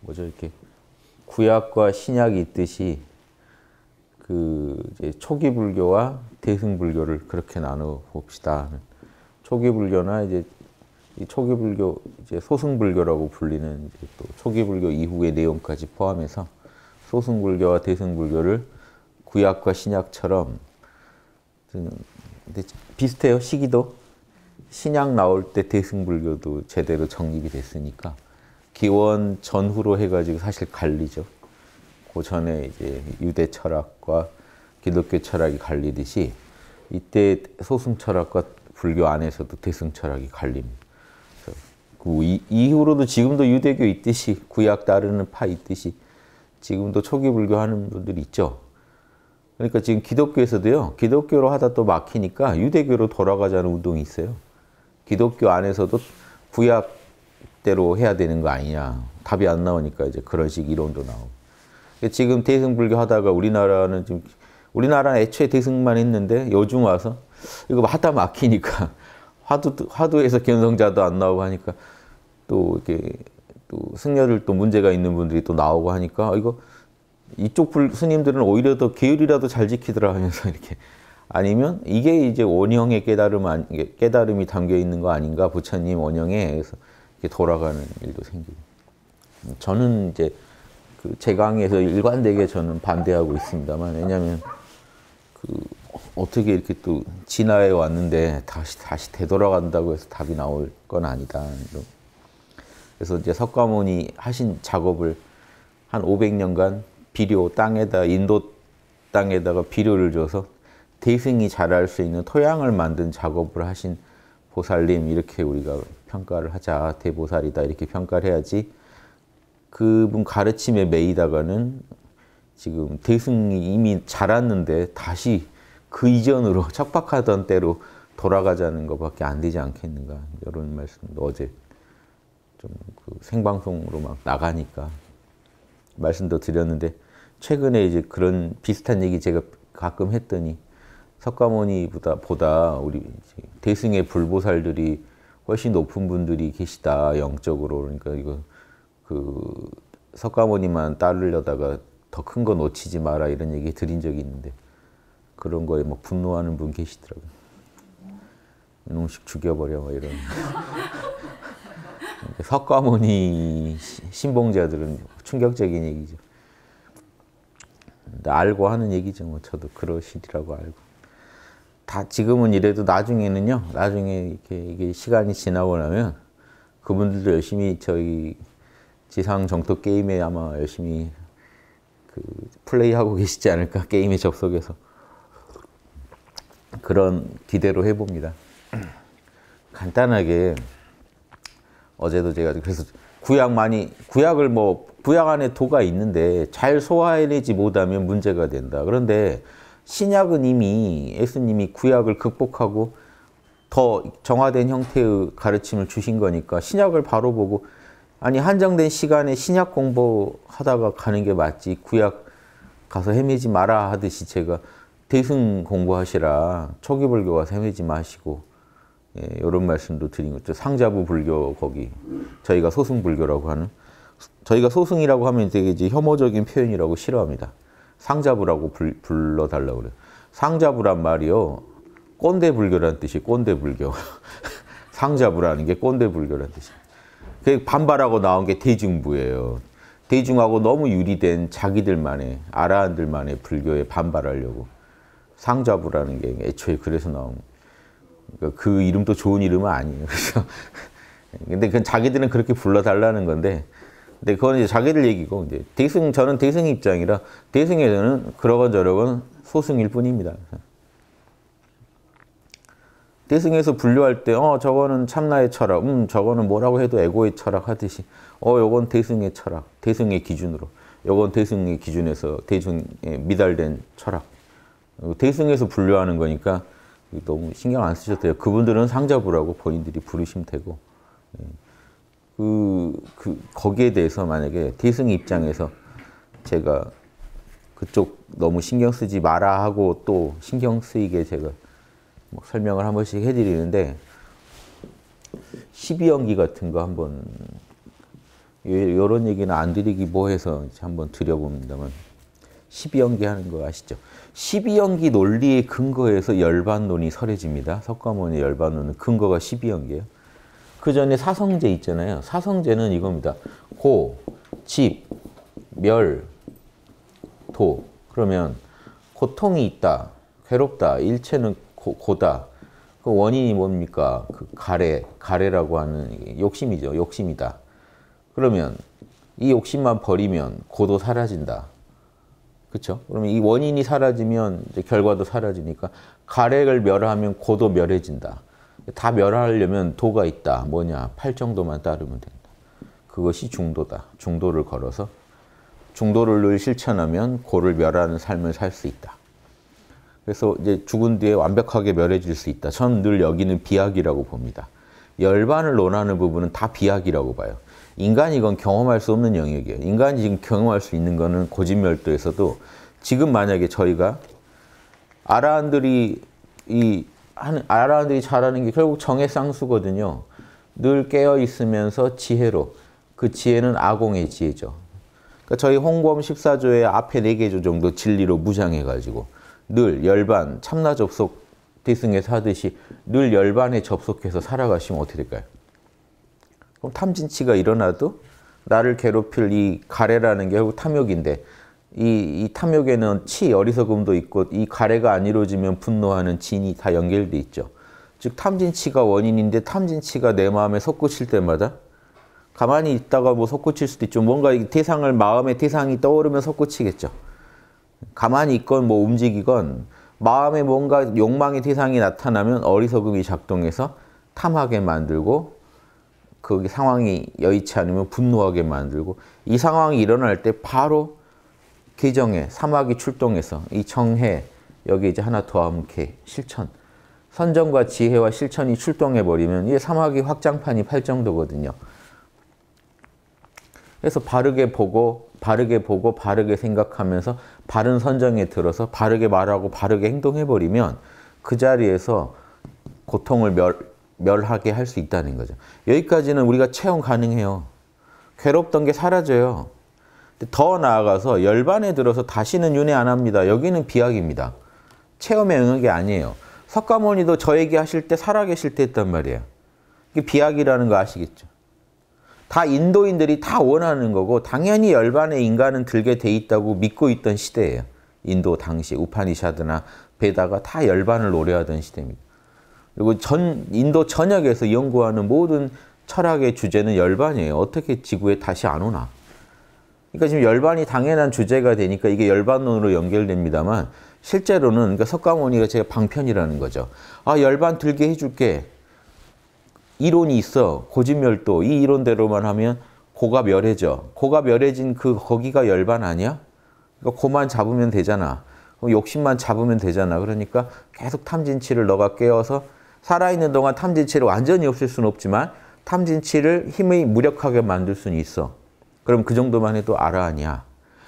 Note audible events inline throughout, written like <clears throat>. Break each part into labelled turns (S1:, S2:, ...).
S1: 뭐죠 이렇게 구약과 신약이 있듯이 그 초기 불교와 대승 불교를 그렇게 나눠 봅시다. 초기 불교나 이제 이 초기 불교 이제 소승 불교라고 불리는 또 초기 불교 이후의 내용까지 포함해서 소승 불교와 대승 불교를 구약과 신약처럼 비슷해요 시기도 신약 나올 때 대승 불교도 제대로 정립이 됐으니까 기원 전후로 해가지고 사실 갈리죠. 그 전에 이제 유대 철학과 기독교 철학이 갈리듯이 이때 소승 철학과 불교 안에서도 대승 철학이 갈립니다. 그 이후로도 지금도 유대교 있듯이 구약 따르는 파 있듯이 지금도 초기 불교 하는 분들이 있죠. 그러니까 지금 기독교에서도요. 기독교로 하다 또 막히니까 유대교로 돌아가자는 운동이 있어요. 기독교 안에서도 구약대로 해야 되는 거 아니냐. 답이 안 나오니까 이제 그런 식 이론도 나오고. 지금 대승불교 하다가 우리나라는 지금 우리나라는 애초에 대승만 했는데 요즘 와서 이거 하다 막히니까 <laughs> 화두 화두에서 견성자도 안 나오고 하니까 또 이렇게 또 승려들 또 문제가 있는 분들이 또 나오고 하니까 이거 이쪽 불, 스님들은 오히려 더 계율이라도 잘 지키더라 하면서 <laughs> 이렇게 아니면 이게 이제 원형의 깨달음 깨달음이 담겨 있는 거 아닌가? 부처님 원형에 그래서 이렇게 돌아가는 일도 생기고. 저는 이제 그 제강에서 일관되게 저는 반대하고 있습니다만 왜냐하면 그 어떻게 이렇게 또 진화해 왔는데 다시 다시 되돌아간다고 해서 답이 나올 건 아니다. 그래서 이제 석가모니 하신 작업을 한 500년간 비료 땅에다 인도 땅에다가 비료를 줘서 대승이 자랄 수 있는 토양을 만든 작업을 하신 보살님 이렇게 우리가 평가를 하자. 대보살이다 이렇게 평가를 해야지. 그분 가르침에 매이다가는 지금 대승이 이미 자랐는데 다시 그 이전으로 <laughs> 척박하던 때로 돌아가자는 것밖에 안 되지 않겠는가. 이런 말씀도 어제 좀 그 생방송으로 막 나가니까 말씀도 드렸는데 최근에 이제 그런 비슷한 얘기 제가 가끔 했더니 석가모니보다 보다 우리 대승의 불보살들이 훨씬 높은 분들이 계시다 영적으로 그러니까 이거 그 석가모니만 따르려다가 더 큰 거 놓치지 마라 이런 얘기 드린 적이 있는데 그런 거에 뭐 분노하는 분 계시더라고요. 이놈식 죽여버려 뭐 이런. 석가모니 신봉자들은 충격적인 얘기죠. 알고 하는 얘기죠. 뭐 저도 그러시리라고 알고. 다 지금은 이래도 나중에는요. 나중에 이렇게 이게 시간이 지나고 나면 그분들도 열심히 저희 지상 정토 게임에 아마 열심히 그 플레이하고 계시지 않을까 게임에 접속해서 그런 기대로 해봅니다. 간단하게 어제도 제가 그래서 구약 많이 구약을 뭐 구약 안에 도가 있는데 잘 소화해내지 못하면 문제가 된다. 그런데 신약은 이미 예수님이 구약을 극복하고 더 정화된 형태의 가르침을 주신 거니까 신약을 바로 보고 아니 한정된 시간에 신약 공부하다가 가는 게 맞지 구약 가서 헤매지 마라 하듯이 제가 대승 공부하시라 초기 불교 가서 헤매지 마시고 예, 이런 말씀도 드린 거죠. 상자부 불교 거기 저희가 소승 불교라고 하는 저희가 소승이라고 하면 되게 이제 혐오적인 표현이라고 싫어합니다. 상자부라고 불, 불러달라고 그래요. 상자부란 말이요. 꼰대 불교라는 뜻이 꼰대 불교. <laughs> 상자부라는 게 꼰대 불교라는 뜻이에요. 그 반발하고 나온 게 대중부예요. 대중하고 너무 유리된 자기들만의 아라한들만의 불교에 반발하려고 상자부라는 게 애초에 그래서 나온 그러니까 그 이름도 좋은 이름은 아니에요. <laughs> 그래서 근데 그건 자기들은 그렇게 불러달라는 건데 근데 그건 이제 자기들 얘기고 이제 대승 저는 대승 입장이라 대승에서는 그러건 저러건 소승일 뿐입니다. 대승에서 분류할 때, 어, 저거는 참나의 철학, 음, 저거는 뭐라고 해도 에고의 철학 하듯이, 어, 요건 대승의 철학, 대승의 기준으로, 요건 대승의 기준에서 대중에 미달된 철학. 대승에서 분류하는 거니까 너무 신경 안 쓰셔도 돼요. 그분들은 상자부라고 본인들이 부르시면 되고. 예. 그, 그, 거기에 대해서 만약에 대승 입장에서 제가 그쪽 너무 신경 쓰지 마라 하고 또 신경 쓰이게 제가 뭐 설명을 한 번씩 해드리는데 12연기 같은 거 한번 이런 얘기는 안 드리기 뭐해서 한번 드려봅니다만 12연기 하는 거 아시죠? 12연기 논리의 근거에서 열반론이 설해집니다. 석가모니 열반론은 근거가 12연기예요. 그 전에 사성제 있잖아요. 사성제는 이겁니다. 고, 집, 멸, 도. 그러면 고통이 있다, 괴롭다, 일체는 고, 고다. 그 원인이 뭡니까? 그 가래, 가래라고 하는 욕심이죠. 욕심이다. 그러면 이 욕심만 버리면 고도 사라진다. 그렇죠? 그러면 이 원인이 사라지면 결과도 사라지니까 가래를 멸하면 고도 멸해진다. 다 멸하려면 도가 있다. 뭐냐? 팔 정도만 따르면 된다. 그것이 중도다. 중도를 걸어서 중도를 늘 실천하면 고를 멸하는 삶을 살 수 있다. 그래서 이제 죽은 뒤에 완벽하게 멸해질 수 있다. 저는 늘 여기는 비약이라고 봅니다. 열반을 논하는 부분은 다 비약이라고 봐요. 인간이 이건 경험할 수 없는 영역이에요. 인간이 지금 경험할 수 있는 거는 고집멸도에서도 지금 만약에 저희가 아라한들이 이 하는 아라한들이 잘하는 게 결국 정의 쌍수거든요. 늘 깨어 있으면서 지혜로 그 지혜는 아공의 지혜죠. 그러니까 저희 홍범 14조의 앞에 4개 정도 진리로 무장해 가지고 늘 열반 참나 접속 대승에서 하듯이 늘 열반에 접속해서 살아가시면 어떻게 될까요? 그럼 탐진치가 일어나도 나를 괴롭힐 이 가래라는 게 결국 탐욕인데 이, 이 탐욕에는 치, 어리석음도 있고 이 가래가 안 이루어지면 분노하는 진이 다 연결돼 있죠. 즉 탐진치가 원인인데 탐진치가 내 마음에 솟구칠 때마다 가만히 있다가 뭐 솟구칠 수도 있죠. 뭔가 대상을 마음의 대상이 떠오르면 솟구치겠죠. 가만히 있건 뭐 움직이건 마음에 뭔가 욕망의 대상이 나타나면 어리석음이 작동해서 탐하게 만들고 그 상황이 여의치 않으면 분노하게 만들고 이 상황이 일어날 때 바로 계정에 사막이 출동해서 이 정해 여기 이제 하나 더하면 개 실천 선정과 지혜와 실천이 출동해 버리면 이 사막이 확장판이 팔 정도거든요. 그래서 바르게 보고 바르게 보고 바르게 생각하면서 바른 선정에 들어서 바르게 말하고 바르게 행동해 버리면 그 자리에서 고통을 멸, 멸하게 할 수 있다는 거죠. 여기까지는 우리가 체험 가능해요. 괴롭던 게 사라져요. 더 나아가서 열반에 들어서 다시는 윤회 안 합니다. 여기는 비약입니다. 체험의 영역이 아니에요. 석가모니도 저 얘기하실 때 살아계실 때 했단 말이에요. 이게 비약이라는 거 아시겠죠? 다 인도인들이 다 원하는 거고 당연히 열반의 인간은 들게 돼 있다고 믿고 있던 시대예요. 인도 당시 우파니샤드나 베다가 다 열반을 노래하던 시대입니다. 그리고 전 인도 전역에서 연구하는 모든 철학의 주제는 열반이에요. 어떻게 지구에 다시 안 오나? 그러니까 지금 열반이 당연한 주제가 되니까 이게 열반론으로 연결됩니다만 실제로는 그러니까 석가모니가 제가 방편이라는 거죠. 아 열반 들게 해줄게. 이론이 있어. 고진멸도 이 이론대로만 하면 고가 멸해져. 고가 멸해진 그 거기가 열반 아니야? 그러니까 고만 잡으면 되잖아. 욕심만 잡으면 되잖아. 그러니까 계속 탐진치를 너가 깨워서 살아있는 동안 탐진치를 완전히 없앨 수는 없지만 탐진치를 힘이 무력하게 만들 수는 있어. 그럼 그 정도만 해도 아라한이야.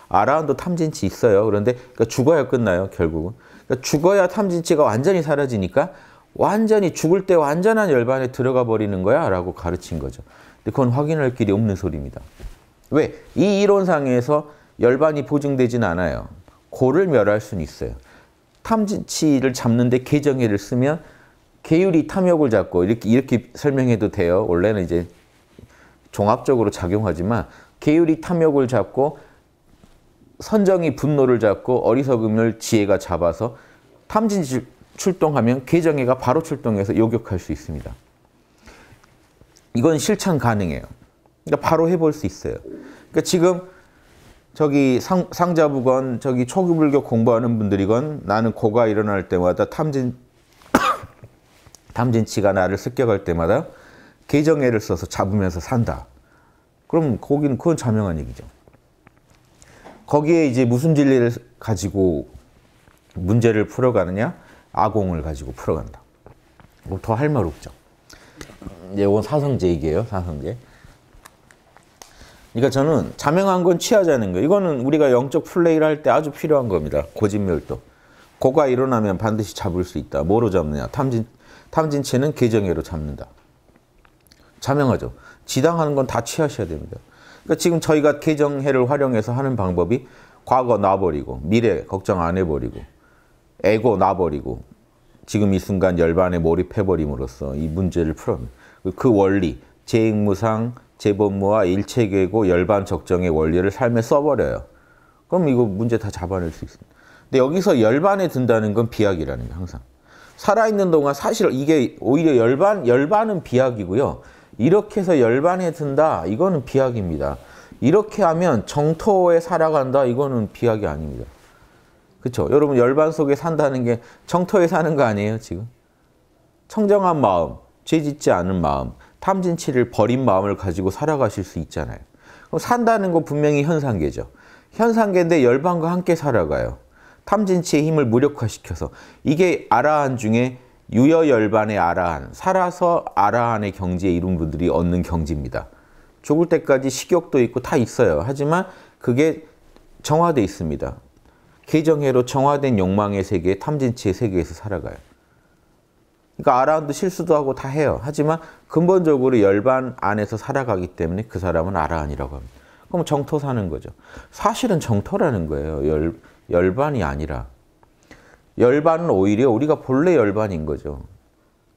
S1: 아라한도 탐진치 있어요. 그런데 그러니까 죽어야 끝나요, 결국은. 그러니까 죽어야 탐진치가 완전히 사라지니까 완전히 죽을 때 완전한 열반에 들어가 버리는 거야 라고 가르친 거죠. 근데 그건 확인할 길이 없는 소리입니다. 왜? 이 이론상에서 열반이 보증되진 않아요. 고를 멸할 수는 있어요. 탐진치를 잡는데 개정해를 쓰면 계율이 탐욕을 잡고 이렇게 이렇게 설명해도 돼요. 원래는 이제 종합적으로 작용하지만 계율이 탐욕을 잡고 선정이 분노를 잡고 어리석음을 지혜가 잡아서 탐진치 출동하면 계정애가 바로 출동해서 요격할 수 있습니다. 이건 실천 가능해요. 그러니까 바로 해볼 수 있어요. 그러니까 지금 저기 상, 상자부건 저기 초기불교 공부하는 분들이건 나는 고가 일어날 때마다 탐진 <coughs> 탐진치가 나를 습격할 때마다 계정애를 써서 잡으면서 산다. 그럼 거기는 그건 자명한 얘기죠. 거기에 이제 무슨 진리를 가지고 문제를 풀어가느냐? 아공을 가지고 풀어간다. 뭐 더 할 말 없죠. 이제 이건 사성제 얘기예요. 사성제. 그러니까 저는 자명한 건 취하자는 거예요. 이거는 우리가 영적 플레이를 할 때 아주 필요한 겁니다. 고진멸도. 고가 일어나면 반드시 잡을 수 있다. 뭐로 잡느냐? 탐진, 탐진체는 계정애로 잡는다. 자명하죠. 지당하는 건 다 취하셔야 됩니다. 그러니까 지금 저희가 개정해를 활용해서 하는 방법이 과거 놔버리고 미래 걱정 안 해버리고 에고 놔버리고 지금 이 순간 열반에 몰입해버림으로써 이 문제를 풀어내. 그 원리, 재익무상, 재범무와 일체계고 열반 적정의 원리를 삶에 써버려요. 그럼 이거 문제 다 잡아낼 수 있습니다. 근데 여기서 열반에 든다는 건 비약이라는 게 항상. 살아있는 동안 사실 이게 오히려 열반, 열반은 비약이고요. 이렇게 해서 열반에 든다, 이거는 비약입니다. 이렇게 하면 정토에 살아간다, 이거는 비약이 아닙니다. 그렇죠? 여러분 열반 속에 산다는 게 정토에 사는 거 아니에요, 지금? 청정한 마음, 죄 짓지 않은 마음, 탐진치를 버린 마음을 가지고 살아가실 수 있잖아요. 그럼 산다는 거 분명히 현상계죠. 현상계인데 열반과 함께 살아가요. 탐진치의 힘을 무력화시켜서 이게 아라한 중에 유여열반의 아라한, 살아서 아라한의 경지에 이룬 분들이 얻는 경지입니다. 죽을 때까지 식욕도 있고 다 있어요. 하지만 그게 정화돼 있습니다. 개정해로 정화된 욕망의 세계, 탐진치의 세계에서 살아가요. 그러니까 아라한도 실수도 하고 다 해요. 하지만 근본적으로 열반 안에서 살아가기 때문에 그 사람은 아라한이라고 합니다. 그럼 정토 사는 거죠. 사실은 정토라는 거예요. 열, 열반이 아니라. 열반은 오히려 우리가 본래 열반인 거죠.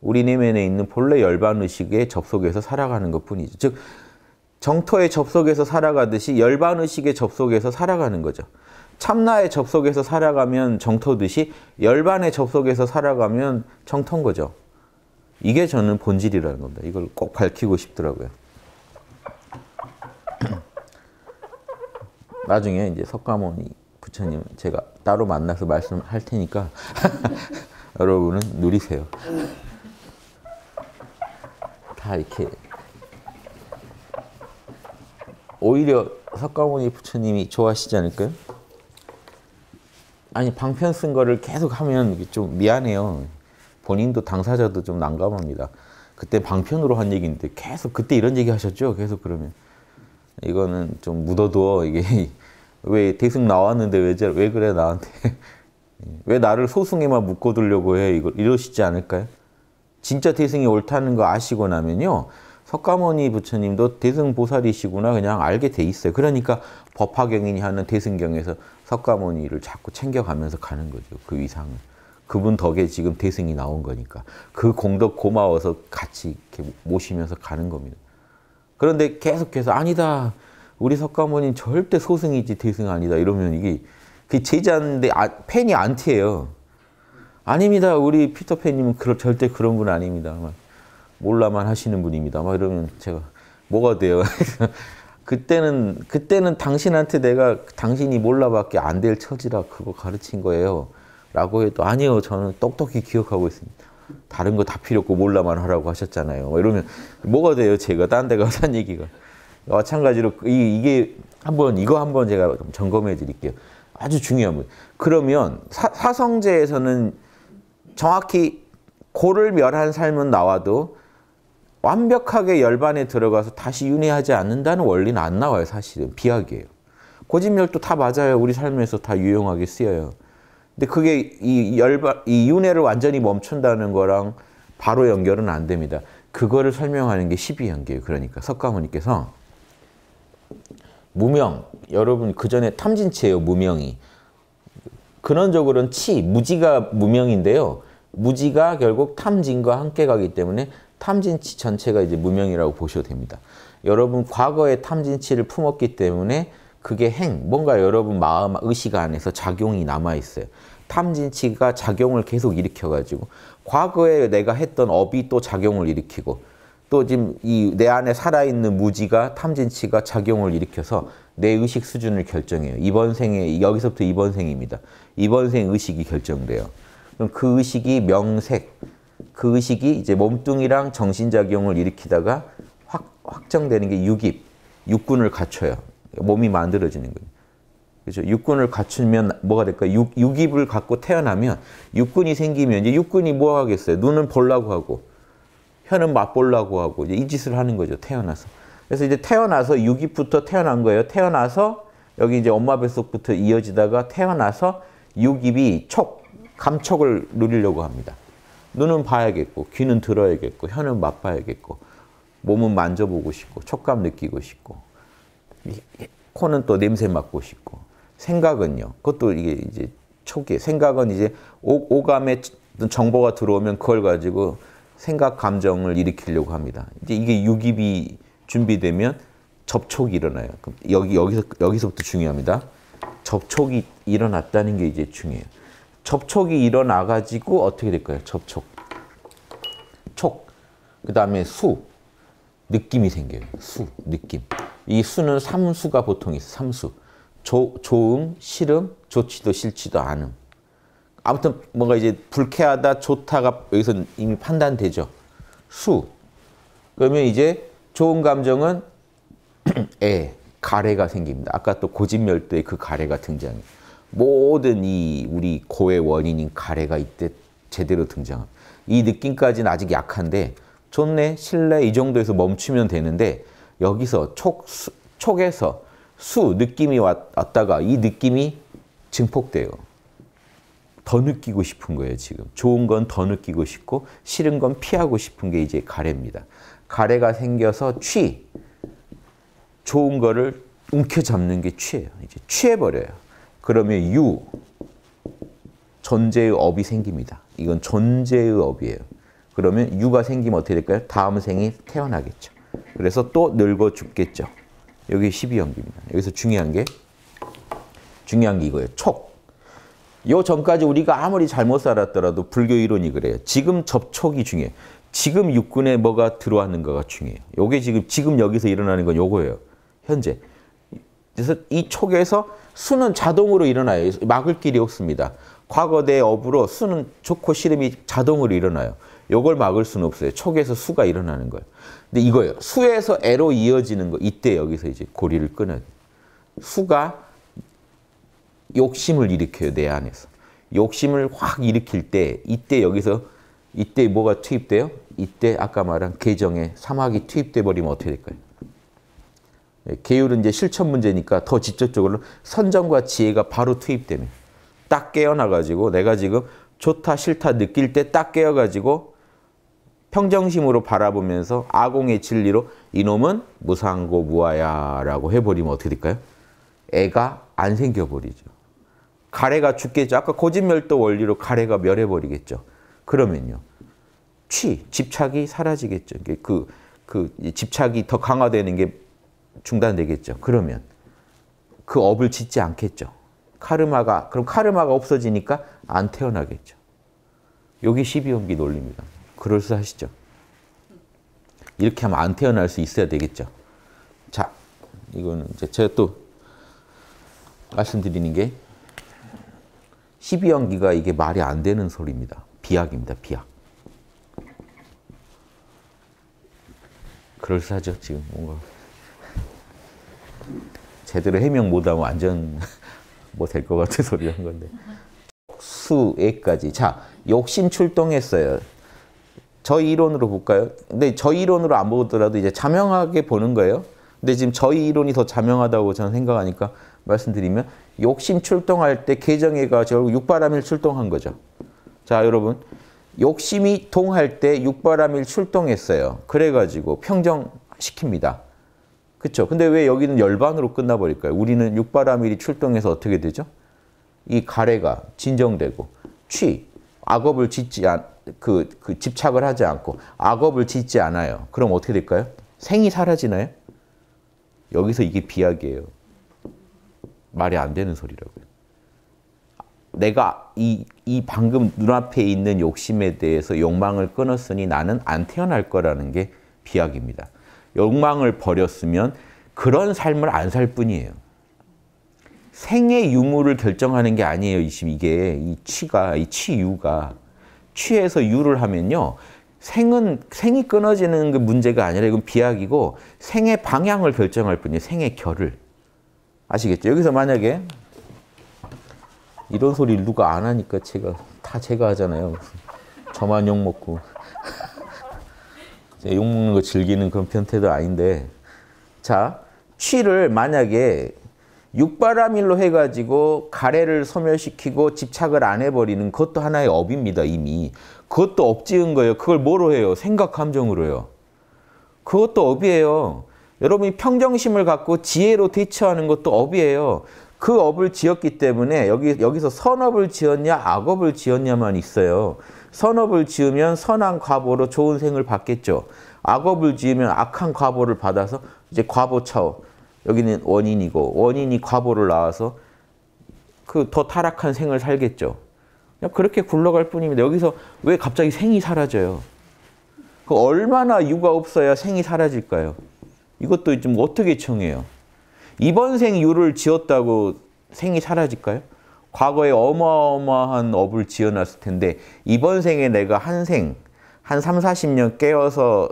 S1: 우리 내면에 있는 본래 열반 의식에 접속해서 살아가는 것 뿐이죠. 즉, 정토에 접속해서 살아가듯이 열반 의식에 접속해서 살아가는 거죠. 참나에 접속해서 살아가면 정토듯이 열반에 접속해서 살아가면 정토인 거죠. 이게 저는 본질이라는 겁니다. 이걸 꼭 밝히고 싶더라고요. <clears throat> 나중에 이제 석가모니 부처님 제가 따로 만나서 말씀할 테니까 <laughs> 여러분은 누리세요. 다 이렇게 오히려 석가모니 부처님이 좋아하시지 않을까요? 아니 방편 쓴 거를 계속 하면 좀 미안해요. 본인도 당사자도 좀 난감합니다. 그때 방편으로 한 얘기인데 계속 그때 이런 얘기 하셨죠? 계속 그러면 이거는 좀 묻어두어 이게 왜 대승 나왔는데 왜, 왜 그래 나한테 <laughs> 왜 나를 소승에만 묶어두려고 해 이거 이러시지 않을까요? 진짜 대승이 옳다는 거 아시고 나면요 석가모니 부처님도 대승보살이시구나 그냥 알게 돼 있어요. 그러니까 법화경인이 하는 대승경에서 석가모니를 자꾸 챙겨가면서 가는 거죠. 그 위상을. 그분 덕에 지금 대승이 나온 거니까. 그 공덕 고마워서 같이 이렇게 모시면서 가는 겁니다. 그런데 계속해서 아니다. 우리 석가모니 절대 소승이지 대승 아니다. 이러면 이게 그 제자인데 아, 팬이 안티예요. 아닙니다. 우리 피터팬님은 그런, 절대 그런 분 아닙니다. 몰라만 하시는 분입니다. 막 이러면 제가 뭐가 돼요? <laughs> 그때는 그때는 당신한테 내가 당신이 몰라밖에 안 될 처지라 그거 가르친 거예요. 라고 해도 아니요. 저는 똑똑히 기억하고 있습니다. 다른 거 다 필요 없고 몰라만 하라고 하셨잖아요. 뭐 이러면 뭐가 돼요? 제가 딴 데 가서 한 얘기가. 마찬가지로 이, 게 한번 이거 한번 제가 점검해 드릴게요. 아주 중요한 분. 그러면 사, 사성제에서는 정확히 고를 멸한 삶은 나와도 완벽하게 열반에 들어가서 다시 윤회하지 않는다는 원리는 안 나와요, 사실은. 비약이에요. 고집멸도 다 맞아요. 우리 삶에서 다 유용하게 쓰여요. 근데 그게 이 열반, 이 윤회를 완전히 멈춘다는 거랑 바로 연결은 안 됩니다. 그거를 설명하는 게 12연계예요. 그러니까 석가모니께서 무명, 여러분 그 전에 탐진치예요, 무명이. 근원적으로는 치, 무지가 무명인데요. 무지가 결국 탐진과 함께 가기 때문에 탐진치 전체가 이제 무명이라고 보셔도 됩니다. 여러분 과거에 탐진치를 품었기 때문에 그게 행, 뭔가 여러분 마음, 의식 안에서 작용이 남아있어요. 탐진치가 작용을 계속 일으켜가지고 과거에 내가 했던 업이 또 작용을 일으키고 또 지금 이 내 안에 살아있는 무지가 탐진치가 작용을 일으켜서 내 의식 수준을 결정해요. 이번 생에 여기서부터 이번 생입니다. 이번 생 의식이 결정돼요. 그럼 그 의식이 명색, 그 의식이 이제 몸뚱이랑 정신작용을 일으키다가 확, 확정되는 게 육입, 육군을 갖춰요. 몸이 만들어지는 거예요. 그렇죠? 육군을 갖추면 뭐가 될까? 육, 육입을 갖고 태어나면 육군이 생기면 이제 육군이 뭐 하겠어요? 눈은 보려고 하고 혀는 맛보려고 하고 이 짓을 하는 거죠. 태어나서. 그래서 이제 태어나서 육입부터 태어난 거예요. 태어나서 여기 이제 엄마 뱃속부터 이어지다가 태어나서 육입이 촉, 감촉을 누리려고 합니다. 눈은 봐야겠고, 귀는 들어야겠고, 혀는 맛봐야겠고, 몸은 만져보고 싶고 촉감 느끼고 싶고 코는 또 냄새 맡고 싶고 생각은요. 그것도 이게 이제 초기 생각은 이제 오, 감의 정보가 들어오면 그걸 가지고 생각 감정을 일으키려고 합니다. 이제 이게 유깁이 준비되면 접촉이 일어나요. 여기 여기서 여기서부터 중요합니다. 접촉이 일어났다는 게 이제 중요해요. 접촉이 일어나 가지고 어떻게 될까요? 접촉. 촉. 그다음에 수. 느낌이 생겨요. 수, 느낌. 이 수는 삼수가 보통 있어. 삼수. 조, 좋음, 싫음, 좋지도 싫지도 않음. 아무튼 뭔가 이제 불쾌하다, 좋다가 여기서 이미 판단되죠. 수. 그러면 이제 좋은 감정은 <clears throat> 애, 가래가 생깁니다. 아까 또 고집멸도에 그 가래가 등장해요. 모든 이 우리 고의 원인인 가래가 이때 제대로 등장합니다. 이 느낌까지는 아직 약한데 좋네, 신뢰 이 정도에서 멈추면 되는데 여기서 촉, 수, 촉에서 수 느낌이 왔다가 이 느낌이 증폭돼요. 더 느끼고 싶은 거예요, 지금. 좋은 건 더 느끼고 싶고 싫은 건 피하고 싶은 게 이제 가래입니다. 가래가 생겨서 취. 좋은 거를 움켜잡는 게 취예요. 이제 취해버려요. 그러면 유. 존재의 업이 생깁니다. 이건 존재의 업이에요. 그러면 유가 생기면 어떻게 될까요? 다음 생이 태어나겠죠. 그래서 또 늙어 죽겠죠. 여기 12연기입니다. 여기서 중요한 게 중요한 게 이거예요. 촉. 요 전까지 우리가 아무리 잘못 살았더라도 불교 이론이 그래요. 지금 접촉이 중요해요. 지금 육군에 뭐가 들어왔는가가 중요해요. 요게 지금 지금 여기서 일어나는 건 요거예요. 현재. 그래서 이 촉에서 수는 자동으로 일어나요. 막을 길이 없습니다. 과거대 업으로 수는 좋고 싫음이 자동으로 일어나요. 요걸 막을 수는 없어요. 촉에서 수가 일어나는 거예요. 근데 이거예요. 수에서 애로 이어지는 거. 이때 여기서 이제 고리를 끊어야 돼요. 수가 욕심을 일으켜요. 내 안에서. 욕심을 확 일으킬 때 이때 여기서 이때 뭐가 투입돼요? 이때 아까 말한 계정에 사막이 투입돼 버리면 어떻게 될까요? 예, 계율은 이제 실천 문제니까 더 직접적으로 선정과 지혜가 바로 투입되면 딱 깨어나가지고 내가 지금 좋다 싫다 느낄 때 딱 깨어가지고 평정심으로 바라보면서 아공의 진리로 이놈은 무상고 무아야라고 해버리면 어떻게 될까요? 애가 안 생겨버리죠. 가래가 죽겠죠. 아까 고집멸도 원리로 가래가 멸해버리겠죠. 그러면요. 취, 집착이 사라지겠죠. 그, 그 집착이 더 강화되는 게 중단되겠죠. 그러면 그 업을 짓지 않겠죠. 카르마가, 그럼 카르마가 없어지니까 안 태어나겠죠. 여기 12연기 논리입니다. 그럴싸하시죠? 이렇게 하면 안 태어날 수 있어야 되겠죠. 자, 이거는 제가 또 말씀드리는 게 12연기가 이게 말이 안 되는 소리입니다. 비약입니다. 비약. 그럴싸하죠, 지금 뭔가. 제대로 해명 못하면 완전 <laughs> 뭐 될 것 같은 소리 한 건데. 수에까지. 자, 욕심 출동했어요. 저희 이론으로 볼까요? 근데 저희 이론으로 안 보더라도 이제 자명하게 보는 거예요. 근데 지금 저희 이론이 더 자명하다고 저는 생각하니까 말씀드리면 욕심 출동할 때 계정애가 결국 육바람일 출동한 거죠. 자, 여러분. 욕심이 동할 때 육바람일 출동했어요. 그래가지고 평정시킵니다. 그렇죠? 근데 왜 여기는 열반으로 끝나버릴까요? 우리는 육바람일이 출동해서 어떻게 되죠? 이 가래가 진정되고 취, 악업을 짓지 않, 그, 그 집착을 하지 않고 악업을 짓지 않아요. 그럼 어떻게 될까요? 생이 사라지나요? 여기서 이게 비약이에요. 말이 안 되는 소리라고요. 내가 이, 이 방금 눈앞에 있는 욕심에 대해서 욕망을 끊었으니 나는 안 태어날 거라는 게 비약입니다. 욕망을 버렸으면 그런 삶을 안 살 뿐이에요. 생의 유무를 결정하는 게 아니에요. 이게 이 치가 이 치유가 취해서 유를 하면요. 생은 생이 끊어지는 그 문제가 아니라 이건 비약이고 생의 방향을 결정할 뿐이에요. 생의 결을. 아시겠죠? 여기서 만약에 이런 소리 누가 안 하니까 제가 다 제가 하잖아요. 저만 욕 먹고 <laughs> 욕 먹는 거 즐기는 그런 편태도 아닌데 자 취를 만약에 육바라밀로 해가지고 가래를 소멸시키고 집착을 안 해버리는 그것도 하나의 업입니다 이미. 그것도 업지은 거예요. 그걸 뭐로 해요? 생각 감정으로 해요. 그것도 업이에요. 여러분이 평정심을 갖고 지혜로 대처하는 것도 업이에요. 그 업을 지었기 때문에 여기, 여기서 선업을 지었냐 악업을 지었냐만 있어요. 선업을 지으면 선한 과보로 좋은 생을 받겠죠. 악업을 지으면 악한 과보를 받아서 이제 과보 차오. 여기는 원인이고 원인이 과보를 낳아서 그 더 타락한 생을 살겠죠. 그냥 그렇게 굴러갈 뿐입니다. 여기서 왜 갑자기 생이 사라져요? 그 얼마나 유가 없어야 생이 사라질까요? 이것도 좀 어떻게 청해요? 이번 생 유를 지었다고 생이 사라질까요? 과거에 어마어마한 업을 지어놨을 텐데 이번 생에 내가 한 생, 한 3, 40년 깨어서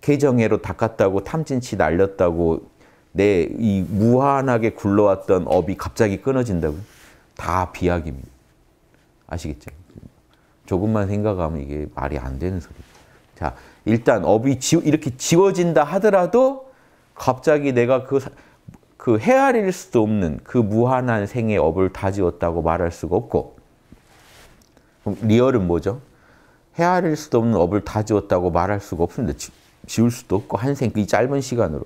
S1: 개정해로 닦았다고 탐진치 날렸다고 내 이 무한하게 굴러왔던 업이 갑자기 끊어진다고요? 다 비약입니다. 아시겠죠? 조금만 생각하면 이게 말이 안 되는 소리예요. 자, 일단 업이 지, 이렇게 지워진다 하더라도 갑자기 내가 그, 그 헤아릴 수도 없는 그 무한한 생의 업을 다 지웠다고 말할 수가 없고 그럼 real은 뭐죠? 헤아릴 수도 없는 업을 다 지웠다고 말할 수가 없습니다. 지, 지울 수도 없고 한 생, 이 짧은 시간으로.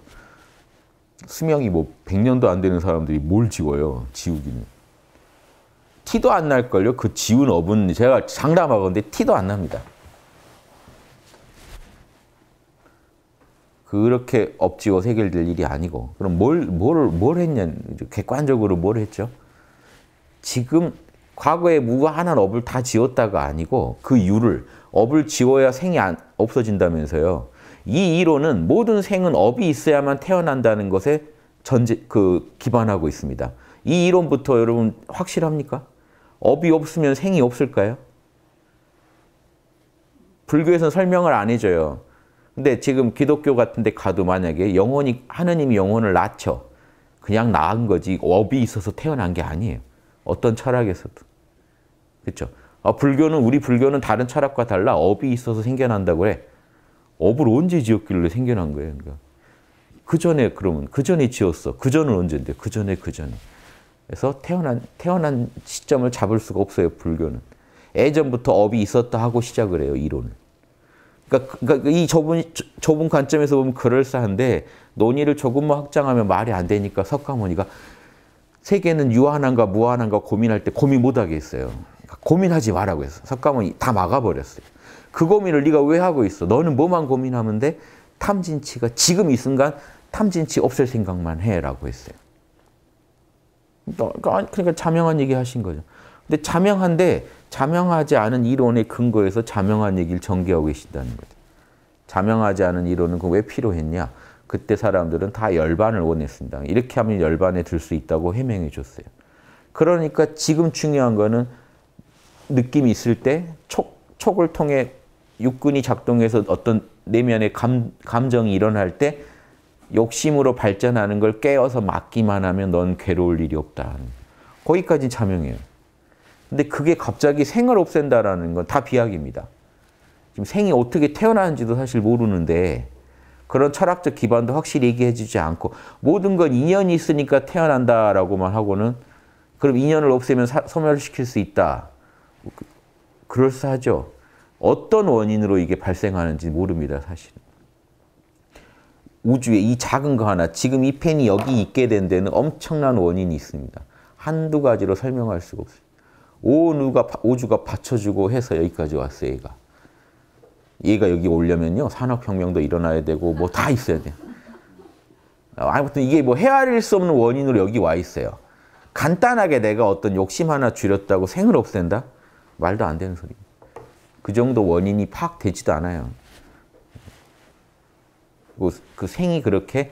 S1: 수명이 뭐 100년도 안 되는 사람들이 뭘 지워요, 지우기는. 티도 안 날걸요? 그 지운 업은 제가 장담하건데 티도 안 납니다. 그렇게 업지워 해결될 일이 아니고 그럼 뭘, 뭘, 뭘 했냐 객관적으로 뭘 했죠? 지금 과거에 무한한 업을 다 지웠다가 아니고 그 유를 업을 지워야 생이 안, 없어진다면서요. 이 이론은 모든 생은 업이 있어야만 태어난다는 것에 전제 그 기반하고 있습니다. 이 이론부터 여러분 확실합니까? 업이 없으면 생이 없을까요? 불교에서는 설명을 안 해줘요. 근데 지금 기독교 같은 데 가도 만약에 영혼이, 하느님이 영혼을 낳죠. 그냥 낳은 거지 업이 있어서 태어난 게 아니에요. 어떤 철학에서도. 그렇죠? 아, 불교는, 우리 불교는 다른 철학과 달라 업이 있어서 생겨난다고 그래. 업을 언제 지었길래 생겨난 거예요. 그러니까. 그 전에 그러면, 그 전에 지었어. 그 전은 언제인데? 그 전에, 그 전에. 그래서 태어난, 태어난 시점을 잡을 수가 없어요, 불교는. 예전부터 업이 있었다 하고 시작을 해요, 이론을. 그러니까, 그러니까 이 좁은, 좁은 관점에서 보면 그럴싸한데 논의를 조금만 확장하면 말이 안 되니까 석가모니가 세계는 유한한가 무한한가 고민할 때 고민 못하게 했어요. 그러니까 고민하지 말라고 했어. 석가모니 다 막아버렸어요. 그 고민을 네가 왜 하고 있어? 너는 뭐만 고민하면 돼? 탐진치가 지금 이 순간 탐진치 없앨 생각만 해라고 했어요. 그러니까, 그러니까 자명한 얘기 하신 거죠. 근데 자명한데 자명하지 않은 이론의 근거에서 자명한 얘기를 전개하고 계신다는 거죠. 자명하지 않은 이론은 왜 필요했냐? 그때 사람들은 다 열반을 원했습니다. 이렇게 하면 열반에 들 수 있다고 해명해 줬어요. 그러니까 지금 중요한 거는 느낌이 있을 때 촉, 촉을 통해 육근이 작동해서 어떤 내면의 감, 감정이 일어날 때 욕심으로 발전하는 걸 깨어서 막기만 하면 넌 괴로울 일이 없다. 거기까지 자명해요. 근데 그게 갑자기 생을 없앤다라는 건 다 비약입니다. 지금 생이 어떻게 태어나는지도 사실 모르는데 그런 철학적 기반도 확실히 얘기해 주지 않고 모든 건 인연이 있으니까 태어난다라고만 하고는 그럼 인연을 없애면 사, 소멸시킬 수 있다. 그럴싸하죠. 어떤 원인으로 이게 발생하는지 모릅니다, 사실은. 우주에 이 작은 거 하나, 지금 이 펜이 여기 있게 된 데는 엄청난 원인이 있습니다. 한두 가지로 설명할 수가 없어요. 온 우가, 우주가 받쳐주고 해서 여기까지 왔어요, 얘가. 얘가 여기 오려면요, 산업혁명도 일어나야 되고, 뭐 다 있어야 돼요. 아무튼 이게 뭐 헤아릴 수 없는 원인으로 여기 와 있어요. 간단하게 내가 어떤 욕심 하나 줄였다고 생을 없앤다? 말도 안 되는 소리. 그 정도 원인이 파악되지도 않아요. 그 생이 그렇게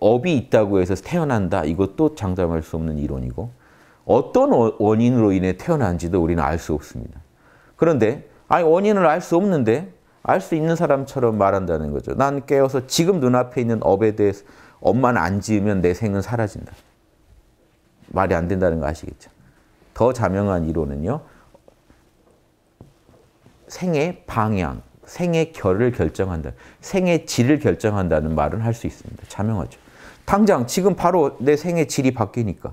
S1: 업이 있다고 해서 태어난다. 이것도 장담할 수 없는 이론이고 어떤 원인으로 인해 태어난지도 우리는 알 수 없습니다. 그런데 아니 원인을 알 수 없는데 알 수 있는 사람처럼 말한다는 거죠. 난 깨어서 지금 눈앞에 있는 업에 대해서 업만 안 지으면 내 생은 사라진다. 말이 안 된다는 거 아시겠죠? 더 자명한 이론은요. 생의 방향, 생의 결을 결정한다. 생의 질을 결정한다는 말은 할 수 있습니다. 자명하죠. 당장 지금 바로 내 생의 질이 바뀌니까.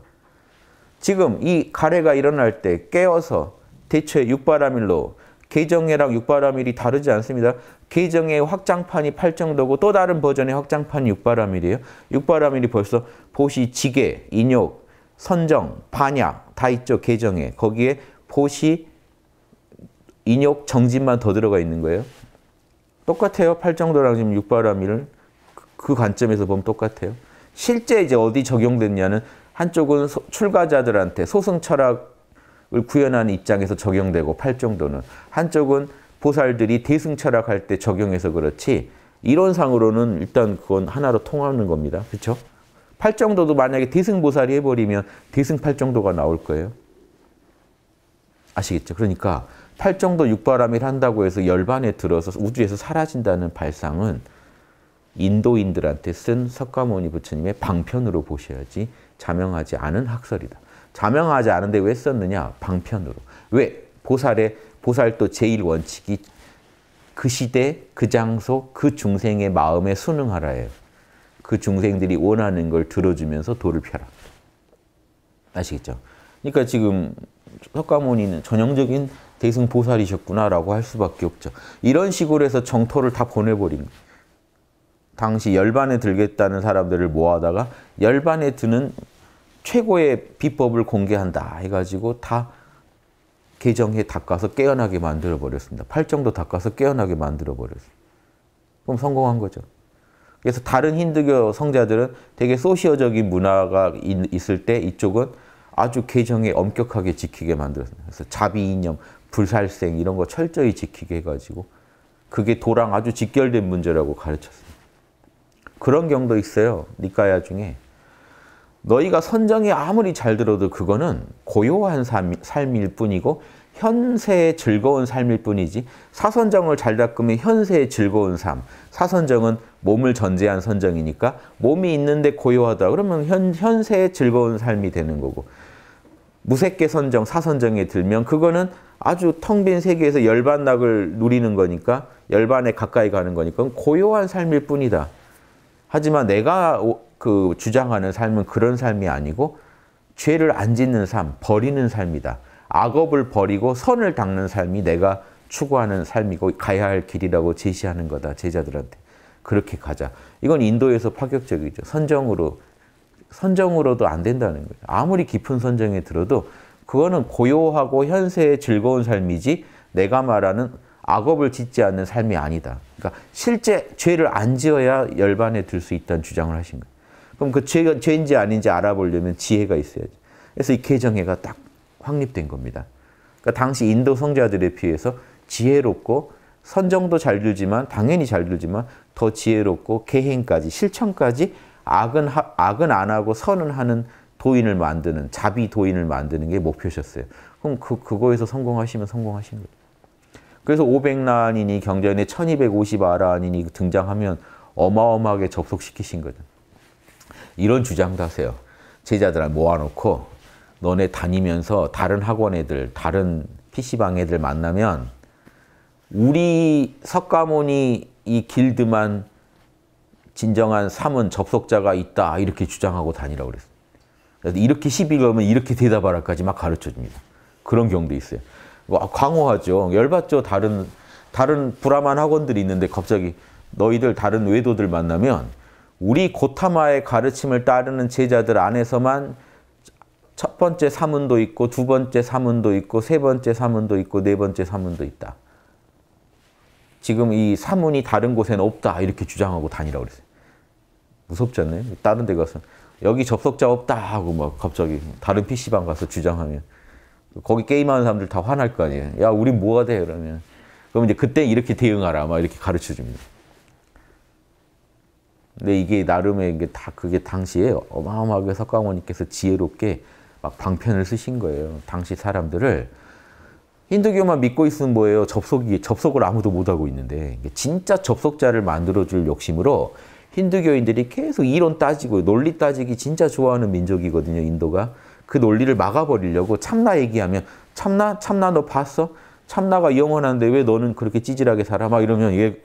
S1: 지금 이 가래가 일어날 때 깨어서 대처에 육바라밀로 계정애랑 육바라밀이 다르지 않습니다. 계정의 확장판이 8정도고 또 다른 버전의 확장판이 육바라밀이에요. 육바라밀이 벌써 보시, 지계, 인욕, 선정, 반약 다 있죠. 계정에. 거기에 보시, 인욕, 정진만 더 들어가 있는 거예요. 똑같아요. 8정도랑 지금 육바라밀을 그 관점에서 보면 똑같아요. 실제 이제 어디 적용됐냐는 한쪽은 소, 출가자들한테 소승 철학을 구현하는 입장에서 적용되고 8정도는 한쪽은 보살들이 대승 철학할 때 적용해서 그렇지 이론상으로는 일단 그건 하나로 통하는 겁니다. 그렇죠? 8정도도 만약에 대승보살이 해버리면 대승 8정도가 나올 거예요. 아시겠죠? 그러니까 8정도 육바람일 한다고 해서 열반에 들어서 우주에서 사라진다는 발상은 인도인들한테 쓴 석가모니 부처님의 방편으로 보셔야지 자명하지 않은 학설이다. 자명하지 않은데 왜 썼느냐? 방편으로. 왜? 보살의 보살도 제일 원칙이 그 시대, 그 장소, 그 중생의 마음에 순응하라예요. 그 중생들이 원하는 걸 들어주면서 도를 펴라. 아시겠죠? 그러니까 지금 석가모니는 전형적인 대승 보살이셨구나라고 할 수밖에 없죠. 이런 식으로 해서 정토를 다 보내버린 거예요. 당시 열반에 들겠다는 사람들을 모아다가 열반에 드는 최고의 비법을 공개한다 해가지고 다 개정해 닦아서 깨어나게 만들어 버렸습니다. 팔정도 닦아서 깨어나게 만들어 버렸어요. 그럼 성공한 거죠. 그래서 다른 힌두교 성자들은 되게 소시어적인 문화가 있 을 때 이쪽은 아주 개정에 엄격하게 지키게 만들었어요. 그래서 자비 이념, 불살생 이런 거 철저히 지키게 해가지고 그게 도랑 아주 직결된 문제라고 가르쳤어요. 그런 경도 있어요. 니까야 중에. 너희가 선정이 아무리 잘 들어도 그거는 고요한 삶, 삶일 뿐이고 현세의 즐거운 삶일 뿐이지 사선정을 잘 닦으면 현세의 즐거운 삶. 사선정은 몸을 전제한 선정이니까 몸이 있는데 고요하다. 그러면 현, 현세의 즐거운 삶이 되는 거고 무색계 선정, 사선정에 들면 그거는 아주 텅 빈 세계에서 열반낙을 누리는 거니까 열반에 가까이 가는 거니까 고요한 삶일 뿐이다. 하지만 내가 그 주장하는 삶은 그런 삶이 아니고 죄를 안 짓는 삶, 버리는 삶이다. 악업을 버리고 선을 닦는 삶이 내가 추구하는 삶이고 가야 할 길이라고 제시하는 거다. 제자들한테. 그렇게 가자. 이건 인도에서 파격적이죠. 선정으로 선정으로도 안 된다는 거예요. 아무리 깊은 선정에 들어도 그거는 고요하고 현세의 즐거운 삶이지 내가 말하는 악업을 짓지 않는 삶이 아니다. 그러니까 실제 죄를 안 지어야 열반에 들 수 있다는 주장을 하신 거예요. 그럼 그 죄가 죄인지 아닌지 알아보려면 지혜가 있어야죠. 그래서 이 개정회가 딱 확립된 겁니다. 그러니까 당시 인도 성자들에 비해서 지혜롭고 선정도 잘 들지만 당연히 잘 들지만 더 지혜롭고 개행까지 실천까지 악은 하, 악은 안 하고 선은 하는 도인을 만드는 자비 도인을 만드는 게 목표셨어요. 그럼 그 그거에서 성공하시면 성공하신 거예요. 그래서 500난이니 경전에 1250아라니니 등장하면 어마어마하게 접속시키신 거죠. 이런 주장도 하세요. 제자들 모아놓고 너네 다니면서 다른 학원 애들, 다른 PC방 애들 만나면 우리 석가모니 이 길드만 진정한 삼은 접속자가 있다 이렇게 주장하고 다니라고 그랬어요. 이렇게 시비 걸면 이렇게 대답하라까지 막 가르쳐 줍니다. 그런 경우도 있어요. 뭐 광호하죠. 열받죠. 다른 다른 브라만 학원들이 있는데 갑자기 너희들 다른 외도들 만나면 우리 고타마의 가르침을 따르는 제자들 안에서만 첫 번째 사문도 있고 두 번째 사문도 있고 세 번째 사문도 있고 네 번째 사문도 있다. 지금 이 사문이 다른 곳에는 없다 이렇게 주장하고 다니라고 그랬어요. 무섭지 않나요? 다른 데 가서 여기 접속자 없다 하고 막 갑자기 다른 PC방 가서 주장하면 거기 게임하는 사람들 다 화날 거 아니에요. 야, 우린 뭐가 돼? 그러면. 그럼 이제 그때 이렇게 대응하라. 막 이렇게 가르쳐 줍니다. 근데 이게 나름의 이게 다 그게 당시에 어마어마하게 석가모니께서 지혜롭게 막 방편을 쓰신 거예요. 당시 사람들을 힌두교만 믿고 있으면 뭐예요? 접속이 접속을 아무도 못 하고 있는데 진짜 접속자를 만들어 줄 욕심으로 힌두교인들이 계속 이론 따지고 논리 따지기 진짜 좋아하는 민족이거든요. 인도가. 그 논리를 막아버리려고 참나 얘기하면 참나 참나 너 봤어? 참나가 영원한데 왜 너는 그렇게 찌질하게 살아? 막 이러면 이게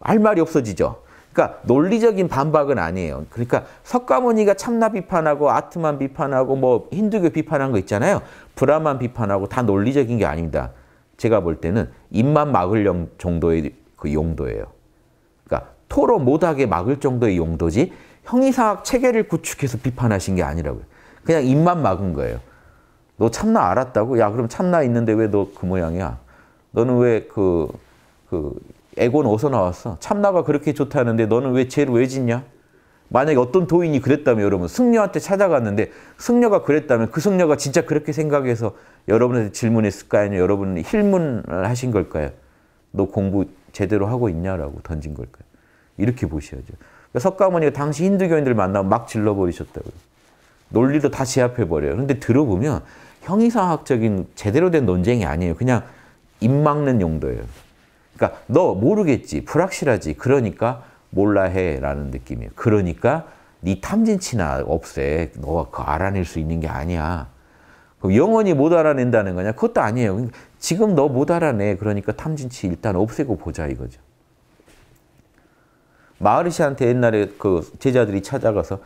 S1: 할 말이 없어지죠. 그러니까 논리적인 반박은 아니에요. 그러니까 석가모니가 참나 비판하고 아트만 비판하고 뭐 힌두교 비판한 거 있잖아요. 브라만 비판하고 다 논리적인 게 아닙니다. 제가 볼 때는 입만 막을 정도의 그 용도예요. 그러니까 토로 못하게 막을 정도의 용도지 형이상학 체계를 구축해서 비판하신 게 아니라고요. 그냥 입만 막은 거예요. 너 참나 알았다고? 야 그럼 참나 있는데 왜 너 그 모양이야? 너는 왜 그 그 에고는 어디서 나왔어? 참나가 그렇게 좋다는데 너는 왜 죄를 왜 짓냐? 만약에 어떤 도인이 그랬다면 여러분 승려한테 찾아갔는데 승려가 그랬다면 그 승려가 진짜 그렇게 생각해서 여러분한테 질문했을까요? 아니면 여러분은 힐문을 하신 걸까요? 너 공부 제대로 하고 있냐라고 던진 걸까요? 이렇게 보셔야죠. 그러니까 석가모니가 당시 힌두교인들 만나면 막 질러버리셨다고요. 논리도 다 제압해버려요. 그런데 들어보면 형이상학적인 제대로 된 논쟁이 아니에요. 그냥 입 막는 용도예요. 그러니까 너 모르겠지, 불확실하지. 그러니까 몰라 해라는 느낌이에요. 그러니까 네 탐진치나 없애. 너가 그 알아낼 수 있는 게 아니야. 영원히 못 알아낸다는 거냐? 그것도 아니에요. 지금 너 못 알아내. 그러니까 탐진치 일단 없애고 보자 이거죠. 마르시한테 옛날에 그 제자들이 찾아가서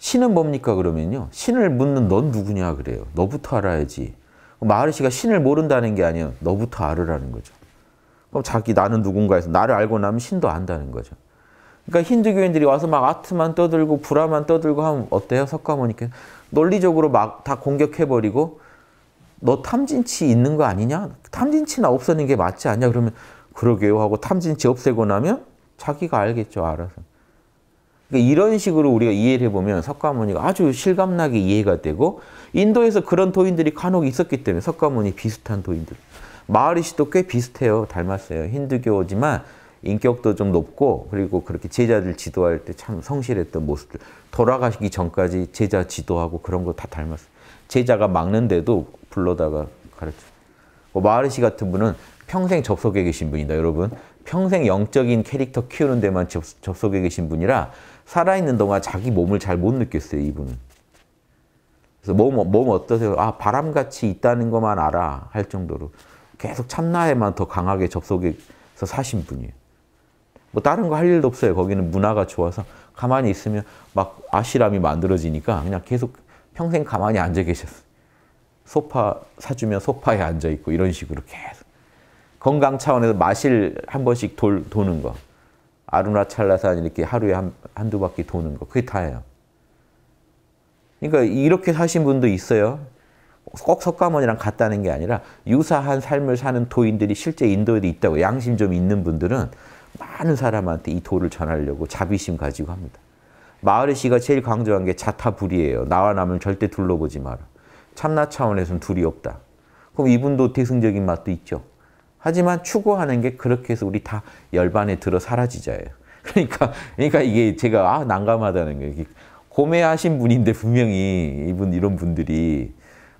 S1: 신은 뭡니까 그러면요. 신을 묻는 넌 누구냐 그래요. 너부터 알아야지. 마르시가 신을 모른다는 게 아니에요. 너부터 알으라는 거죠. 그럼 자기 나는 누군가 해서 나를 알고 나면 신도 안다는 거죠. 그러니까 힌두교인들이 와서 막 아트만 떠들고 불화만 떠들고 하면 어때요? 석가모니께 논리적으로 막 다 공격해버리고 너 탐진치 있는 거 아니냐? 탐진치나 없애는 게 맞지 않냐? 그러면 그러게요 하고 탐진치 없애고 나면 자기가 알겠죠, 알아서. 그러니까 이런 식으로 우리가 이해를 해보면 석가모니가 아주 실감나게 이해가 되고 인도에서 그런 도인들이 간혹 있었기 때문에 석가모니 비슷한 도인들. 마하리시도 꽤 비슷해요. 닮았어요. 힌두교지만 인격도 좀 높고 그리고 그렇게 제자들 지도할 때 참 성실했던 모습들. 돌아가시기 전까지 제자 지도하고 그런 거 다 닮았어요. 제자가 막는데도 불러다가 가르쳐. 뭐 마하리시 같은 분은 평생 접속해 계신 분이다, 여러분. 평생 영적인 캐릭터 키우는 데만 접, 속해 계신 분이라 살아있는 동안 자기 몸을 잘 못 느꼈어요, 이분은. 그래서 몸, 몸 어떠세요? 아, 바람같이 있다는 것만 알아. 할 정도로. 계속 참나에만 더 강하게 접속해서 사신 분이에요. 뭐 다른 거 할 일도 없어요. 거기는 문화가 좋아서 가만히 있으면 막 아시람이 만들어지니까 그냥 계속 평생 가만히 앉아 계셨어요. 소파 사주면 소파에 앉아 있고 이런 식으로 계속. 건강 차원에서 마실 한 번씩 돌, 도는 거. 아루나찰라산 이렇게 하루에 한, 한두 바퀴 도는 거. 그게 다예요. 그러니까 이렇게 사신 분도 있어요. 꼭 석가모니랑 같다는 게 아니라 유사한 삶을 사는 도인들이 실제 인도에도 있다고 양심 좀 있는 분들은 많은 사람한테 이 도를 전하려고 자비심 가지고 합니다. 마하리시가 제일 강조한 게 자타불이에요. 나와 남을 절대 둘러보지 마라. 참나 차원에서는 둘이 없다. 그럼 이분도 대승적인 맛도 있죠. 하지만 추구하는 게 그렇게 해서 우리 다 열반에 들어 사라지자예요. <laughs> 그러니까, 그러니까 이게 제가 아, 난감하다는 거예요. 고매하신 분인데 분명히 이분 이런 분들이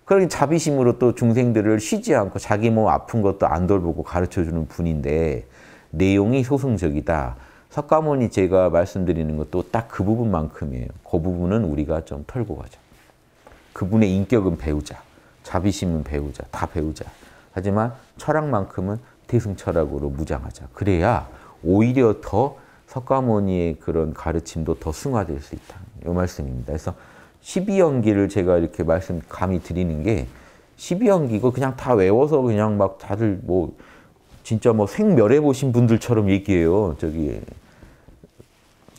S1: 그런 자비심으로 또 중생들을 쉬지 않고 자기 몸 아픈 것도 안 돌보고 가르쳐 주는 분인데 내용이 소승적이다. 석가모니 제가 말씀드리는 것도 딱 그 부분만큼이에요. 그 부분은 우리가 좀 털고 가자. 그분의 인격은 배우자. 자비심은 배우자. 다 배우자. 하지만 철학만큼은 대승철학으로 무장하자. 그래야 오히려 더 석가모니의 그런 가르침도 더 승화될 수 있다. 이 말씀입니다. 그래서 12연기를 제가 이렇게 말씀 감히 드리는 게 12연기 이거 그냥 다 외워서 그냥 막 다들 뭐 진짜 뭐 생멸해 보신 분들처럼 얘기해요. 저기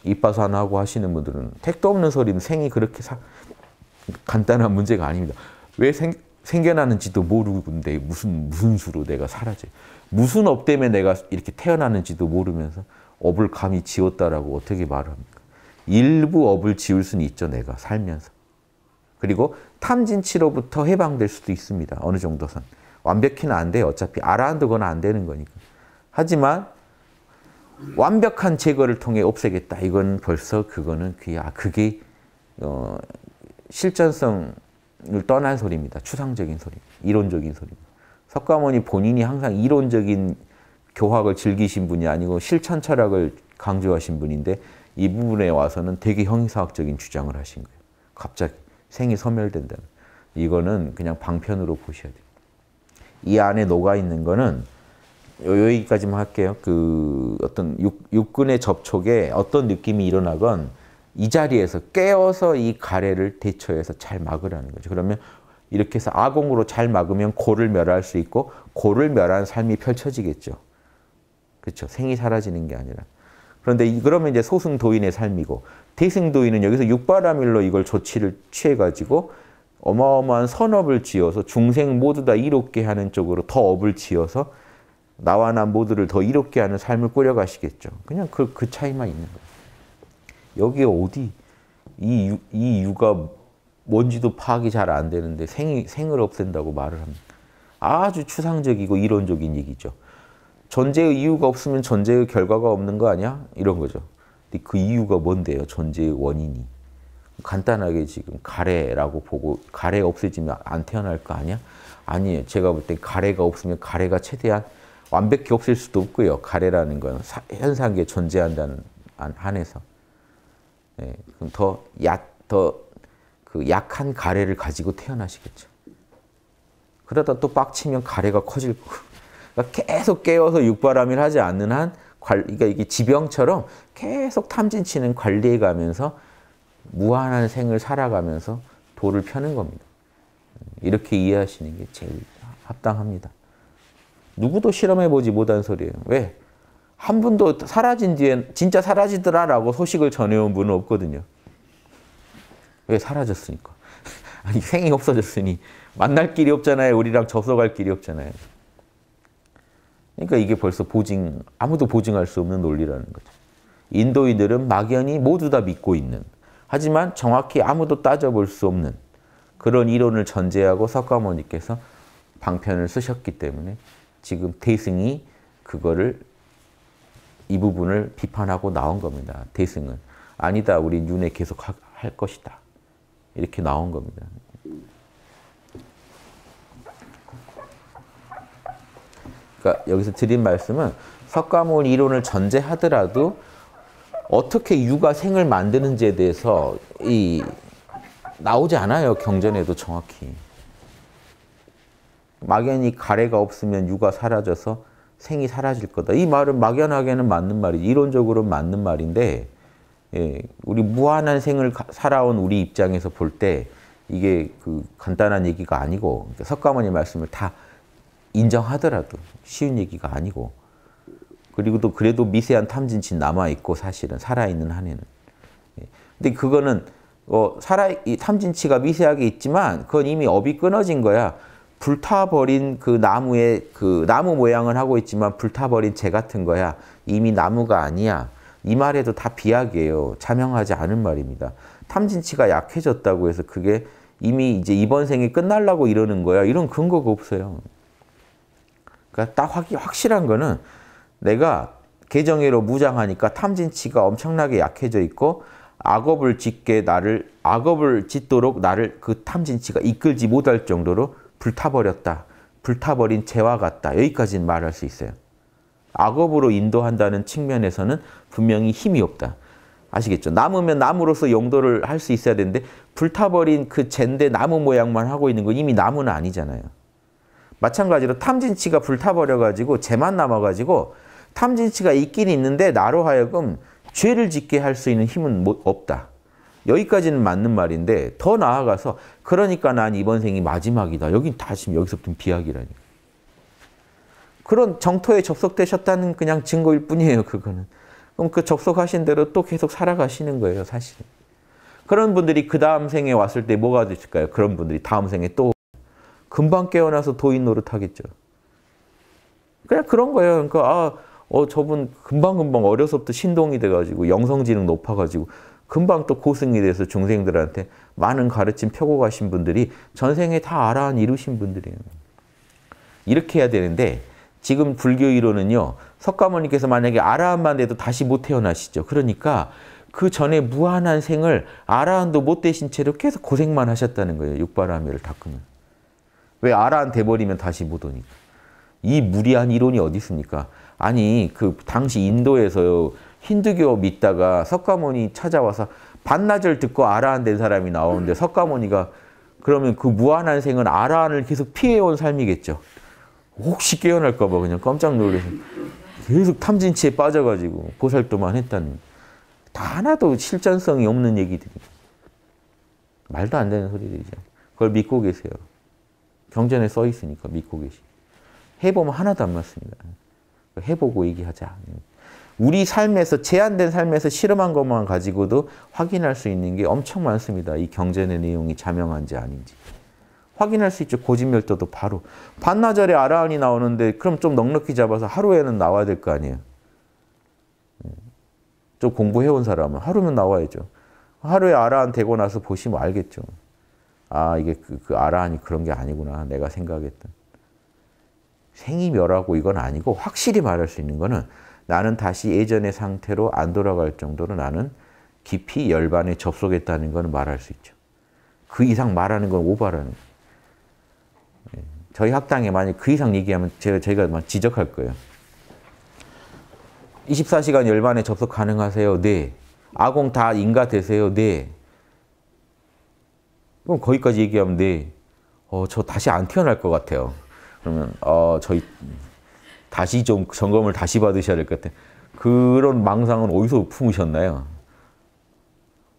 S1: 이빠산 하고 하시는 분들은 택도 없는 소리는 생이 그렇게 사, 간단한 문제가 아닙니다. 왜 생, 생겨나는지도 모르는데 무슨 무슨 수로 내가 사라져. 무슨 업 때문에 내가 이렇게 태어나는지도 모르면서 업을 감히 지웠다라고 어떻게 말합니까? 일부 업을 지울 수는 있죠, 내가 살면서. 그리고 탐진치로부터 해방될 수도 있습니다. 어느 정도 선. 완벽히는 안 돼요. 어차피 알아두거나 안 되는 거니까. 하지만 완벽한 제거를 통해 없애겠다. 이건 벌써 그거는 그게, 아, 그게 어, 실전성 을 떠난 소리입니다. 추상적인 소리, 이론적인 소리입니다. 석가모니 본인이 항상 이론적인 교학을 즐기신 분이 아니고 실천 철학을 강조하신 분인데 이 부분에 와서는 되게 형이사학적인 주장을 하신 거예요. 갑자기 생이 소멸된다는. 이거는 그냥 방편으로 보셔야 돼요. 이 안에 녹아 있는 거는 여기까지만 할게요. 그 어떤 육, 육군의 접촉에 어떤 느낌이 일어나건 이 자리에서 깨어서 이 가래를 대처해서 잘 막으라는 거죠. 그러면 이렇게 해서 아공으로 잘 막으면 고를 멸할 수 있고 고를 멸한 삶이 펼쳐지겠죠. 그렇죠. 생이 사라지는 게 아니라. 그런데 그러면 이제 소승도인의 삶이고 대승도인은 여기서 육바라밀로 이걸 조치를 취해가지고 어마어마한 선업을 지어서 중생 모두 다 이롭게 하는 쪽으로 더 업을 지어서 나와 나 모두를 더 이롭게 하는 삶을 꾸려가시겠죠. 그냥 그, 그 차이만 있는 거예요. 여기 어디 이, 유, 이 유가 뭔지도 파악이 잘 안 되는데 생, 생을 없앤다고 말을 합니다. 아주 추상적이고 이론적인 얘기죠. 존재의 이유가 없으면 존재의 결과가 없는 거 아니야? 이런 거죠. 근데 그 이유가 뭔데요? 존재의 원인이. 간단하게 지금 가래라고 보고 가래 없어지면 안 태어날 거 아니야? 아니에요. 제가 볼 때 가래가 없으면 가래가 최대한 완벽히 없을 수도 없고요. 가래라는 건 현상에 존재한다는 한에서. 예, 더 약, 더 그 약한 가래를 가지고 태어나시겠죠. 그러다 또 빡치면 가래가 커질 거고. 그러니까 계속 깨워서 육바람일 하지 않는 한, 그러니까 이게 지병처럼 계속 탐진치는 관리해 가면서 무한한 생을 살아가면서 도를 펴는 겁니다. 이렇게 이해하시는 게 제일 합당합니다. 누구도 실험해보지 못한 소리예요. 왜? 한 분도 사라진 뒤에 진짜 사라지더라라고 소식을 전해온 분은 없거든요. 왜 사라졌으니까. <laughs> 아니 생이 없어졌으니 만날 길이 없잖아요. 우리랑 접속할 길이 없잖아요. 그러니까 이게 벌써 보증 아무도 보증할 수 없는 논리라는 거죠. 인도인들은 막연히 모두 다 믿고 있는 하지만 정확히 아무도 따져볼 수 없는 그런 이론을 전제하고 석가모니께서 방편을 쓰셨기 때문에 지금 대승이 그거를 이 부분을 비판하고 나온 겁니다. 대승은 아니다. 우리 윤회 계속 할 것이다. 이렇게 나온 겁니다. 그러니까 여기서 드린 말씀은 석가모니 이론을 전제하더라도 어떻게 유가 생을 만드는지에 대해서 이 나오지 않아요. 경전에도 정확히. 막연히 가래가 없으면 유가 사라져서 생이 사라질 거다. 이 말은 막연하게는 맞는 말이 이론적으로 맞는 말인데 예, 우리 무한한 생을 살아온 우리 입장에서 볼 때 이게 그 간단한 얘기가 아니고 그러니까 석가모니 말씀을 다 인정하더라도 쉬운 얘기가 아니고 그리고 또 그래도 미세한 탐진치 남아 있고 사실은 살아 있는 한에는 예. 근데 그거는 어 살아 이 탐진치가 미세하게 있지만 그건 이미 업이 끊어진 거야. 불타버린 그 나무의 그 나무 모양을 하고 있지만 불타버린 재 같은 거야. 이미 나무가 아니야. 이 말에도 다 비약이에요. 자명하지 않은 말입니다. 탐진치가 약해졌다고 해서 그게 이미 이제 이번 생이 끝날라고 이러는 거야. 이런 근거가 없어요. 그러니까 딱 확, 확실한 거는 내가 개정회로 무장하니까 탐진치가 엄청나게 약해져 있고 악업을 짓게 나를 악업을 짓도록 나를 그 탐진치가 이끌지 못할 정도로 불타버렸다. 불타버린 재와 같다. 여기까지는 말할 수 있어요. 악업으로 인도한다는 측면에서는 분명히 힘이 없다. 아시겠죠? 나무면 나무로서 용도를 할 수 있어야 되는데 불타버린 그 젠데 나무 모양만 하고 있는 건 이미 나무는 아니잖아요. 마찬가지로 탐진치가 불타버려가지고 재만 남아가지고 탐진치가 있긴 있는데 나로 하여금 죄를 짓게 할 수 있는 힘은 없다. 여기까지는 맞는 말인데 더 나아가서 그러니까 난 이번 생이 마지막이다. 여긴 다시 여기서부터 비약이라니까. 그런 정토에 접속되셨다는 그냥 증거일 뿐이에요. 그거는. 그럼 그 접속하신 대로 또 계속 살아가시는 거예요. 사실은. 그런 분들이 그 다음 생에 왔을 때 뭐가 되실까요? 그런 분들이 다음 생에 또 금방 깨어나서 도인 노릇 하겠죠. 그냥 그런 거예요. 그러니까 아, 어 저분 금방금방 어려서부터 신동이 돼가지고 영성지능 높아가지고 금방 또 고승이 돼서 중생들한테 많은 가르침 펴고 가신 분들이 전생에 다 아라한 이루신 분들이에요. 이렇게 해야 되는데 지금 불교 이론은요. 석가모니께서 만약에 아라한만 돼도 다시 못 태어나시죠. 그러니까 그 전에 무한한 생을 아라한도 못 되신 채로 계속 고생만 하셨다는 거예요. 육바라밀을 닦으면. 왜 아라한 돼버리면 다시 못 오니까. 이 무리한 이론이 어디 있습니까? 아니 그 당시 인도에서 힌두교 믿다가 석가모니 찾아와서 반나절 듣고 아라한 된 사람이 나오는데 석가모니가 그러면 그 무한한 생은 아라한을 계속 피해온 삶이겠죠. 혹시 깨어날까 봐 그냥 깜짝 놀라서 계속 탐진치에 빠져가지고 보살도만 했다는 다 하나도 실전성이 없는 얘기들이 말도 안 되는 소리들이죠. 그걸 믿고 계세요. 경전에 써 있으니까 믿고 계시. 해보면 하나도 안 맞습니다. 해보고 얘기하자. 우리 삶에서 제한된 삶에서 실험한 것만 가지고도 확인할 수 있는 게 엄청 많습니다. 이 경전의 내용이 자명한지 아닌지. 확인할 수 있죠. 고진멸도도 바로. 반나절에 아라한이 나오는데 그럼 좀 넉넉히 잡아서 하루에는 나와야 될 거 아니에요. 예. 좀 공부해온 사람은 하루면 나와야죠. 하루에 아라한 되고 나서 보시면 알겠죠. 아 이게 그, 그 아라한이 그런 게 아니구나. 내가 생각했던. 생이 멸하고 이건 아니고 확실히 말할 수 있는 거는 나는 다시 예전의 상태로 안 돌아갈 정도로 나는 깊이 열반에 접속했다는 것은 말할 수 있죠. 그 이상 말하는 건 오바라는 거예요. 저희 학당에 만약 그 이상 얘기하면 제가, 저희가 막 지적할 거예요. 24시간 열반에 접속 가능하세요? 네. 아공 다 인가 되세요? 네. 그럼 거기까지 얘기하면 네. 어, 저 다시 안 태어날 것 같아요. 그러면 어, 저희 다시 좀 점검을 다시 받으셔야 될 것 같아요. 그런 망상은 어디서 품으셨나요?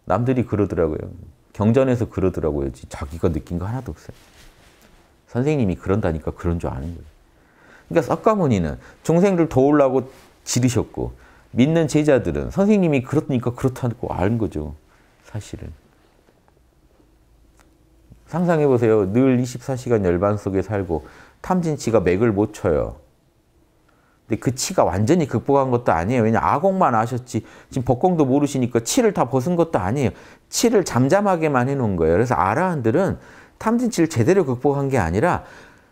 S1: 남들이 그러더라고요. 경전에서 그러더라고요. 자기가 느낀 거 하나도 없어요. 선생님이 그런다니까 그런 줄 아는 거예요. 그러니까 석가모니는 중생들 도우려고 지르셨고 믿는 제자들은 선생님이 그렇다니까 그렇다고 아는 거죠. 사실은. 상상해 보세요. 늘 24시간 열반 속에 살고 탐진치가 맥을 못 쳐요. 근데 그 치가 완전히 극복한 것도 아니에요. 왜냐 아공만 아셨지 지금 법공도 모르시니까 치를 다 벗은 것도 아니에요. 치를 잠잠하게만 해놓은 거예요. 그래서 아라한들은 탐진치를 제대로 극복한 게 아니라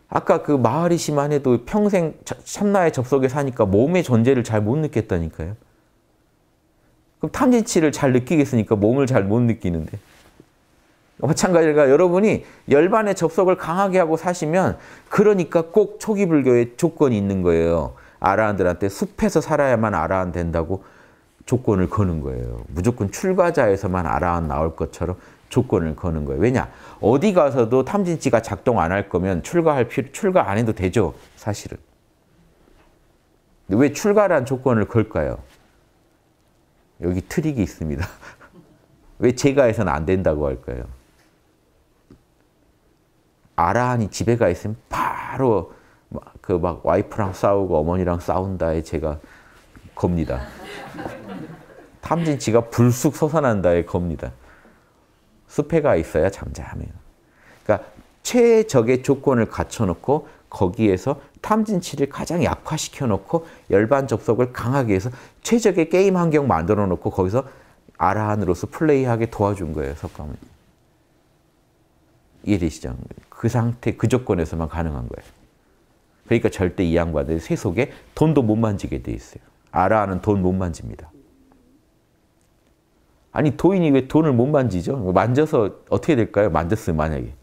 S1: 아까 그 마하리시만 해도 평생 참나의 접속에 사니까 몸의 존재를 잘 못 느꼈다니까요. 그럼 탐진치를 잘 느끼겠으니까 몸을 잘 못 느끼는데. 마찬가지가 여러분이 열반의 접속을 강하게 하고 사시면 그러니까 꼭 초기 불교에 조건이 있는 거예요. 아라한들한테 숲에서 살아야만 아라한 된다고 조건을 거는 거예요. 무조건 출가자에서만 아라한 나올 것처럼 조건을 거는 거예요. 왜냐? 어디 가서도 탐진치가 작동 안 할 거면 출가할 필요, 출가 안 해도 되죠. 사실은. 왜 출가란 조건을 걸까요? 여기 트릭이 있습니다. <laughs> 왜 제가해서는 안 된다고 할까요? 아라한이 집에 가 있으면 바로 그 막 와이프랑 싸우고 어머니랑 싸운다에 제가 겁니다. 탐진치가 불쑥 솟아난다에 겁니다. 숲에가 있어야 잠잠해요. 그러니까 최적의 조건을 갖춰놓고 거기에서 탐진치를 가장 약화시켜 놓고 열반 접속을 강하게 해서 최적의 게임 환경 만들어 놓고 거기서 아라한으로서 플레이하게 도와준 거예요, 석가모니. 이해되시죠? 그 상태, 그 조건에서만 가능한 거예요. 그러니까 절대 이 양반들 세속에 돈도 못 만지게 돼 있어요. 아라한은 돈못 만집니다. 아니 도인이 왜 돈을 못 만지죠? 만져서 어떻게 될까요? 만졌으면 만약에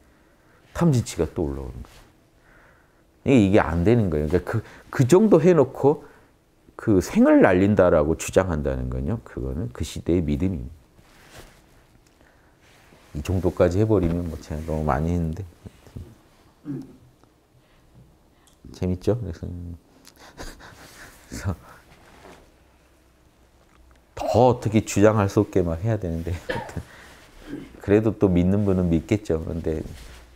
S1: 탐진치가 또 올라오는 거예요. 이게 안 되는 거예요. 그러니까 그, 그 정도 해놓고 그 생을 날린다라고 주장한다는 건요. 그거는 그 시대의 믿음입니다. 이 정도까지 해버리면 뭐 제가 너무 많이 했는데 재밌죠? 그래서, <laughs> 그래서 더 어떻게 주장할 수 없게 막 해야 되는데 그래도 또 믿는 분은 믿겠죠. 그런데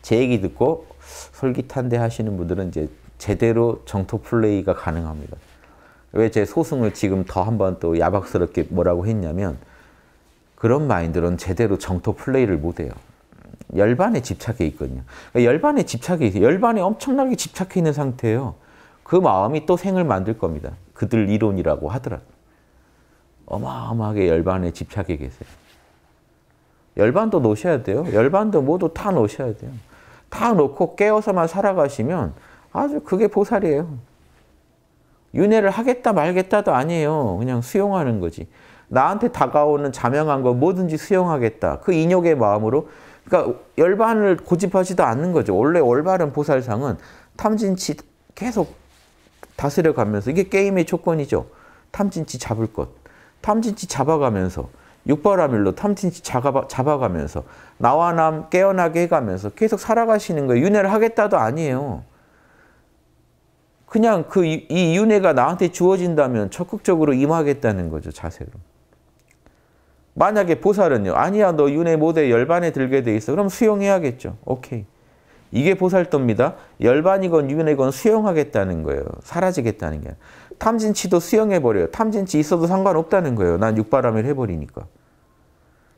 S1: 제 얘기 듣고 솔깃한데 하시는 분들은 이제 제대로 정토 플레이가 가능합니다. 왜 제 소승을 지금 더 한번 또 야박스럽게 뭐라고 했냐면 그런 마인드는 제대로 정토 플레이를 못해요. 열반에 집착해 있거든요. 그러니까 열반에 집착해 있어요. 열반에 엄청나게 집착해 있는 상태예요. 그 마음이 또 생을 만들 겁니다. 그들 이론이라고 하더라도. 어마어마하게 열반에 집착해 계세요. 열반도 놓으셔야 돼요. 열반도 모두 다 놓으셔야 돼요. 다 놓고 깨어서만 살아가시면 아주 그게 보살이에요. 윤회를 하겠다 말겠다도 아니에요. 그냥 수용하는 거지. 나한테 다가오는 자명한 거 뭐든지 수용하겠다. 그 인욕의 마음으로 그러니까 열반을 고집하지도 않는 거죠. 원래 올바른 보살상은 탐진치 계속 다스려 가면서 이게 게임의 조건이죠. 탐진치 잡을 것. 탐진치 잡아가면서 육바라밀로 탐진치 잡아, 잡아가면서 나와 남 깨어나게 해가면서 계속 살아가시는 거예요. 윤회를 하겠다도 아니에요. 그냥 그 이 윤회가 나한테 주어진다면 적극적으로 임하겠다는 거죠. 자세로. 만약에 보살은요. 아니야 너 윤회 못해 열반에 들게 돼 있어. 그럼 수용해야겠죠. 오케이. 이게 보살도입니다. 열반이건 윤회건 수용하겠다는 거예요. 사라지겠다는 게. 탐진치도 수용해버려요. 탐진치 있어도 상관없다는 거예요. 난 육바람을 해버리니까.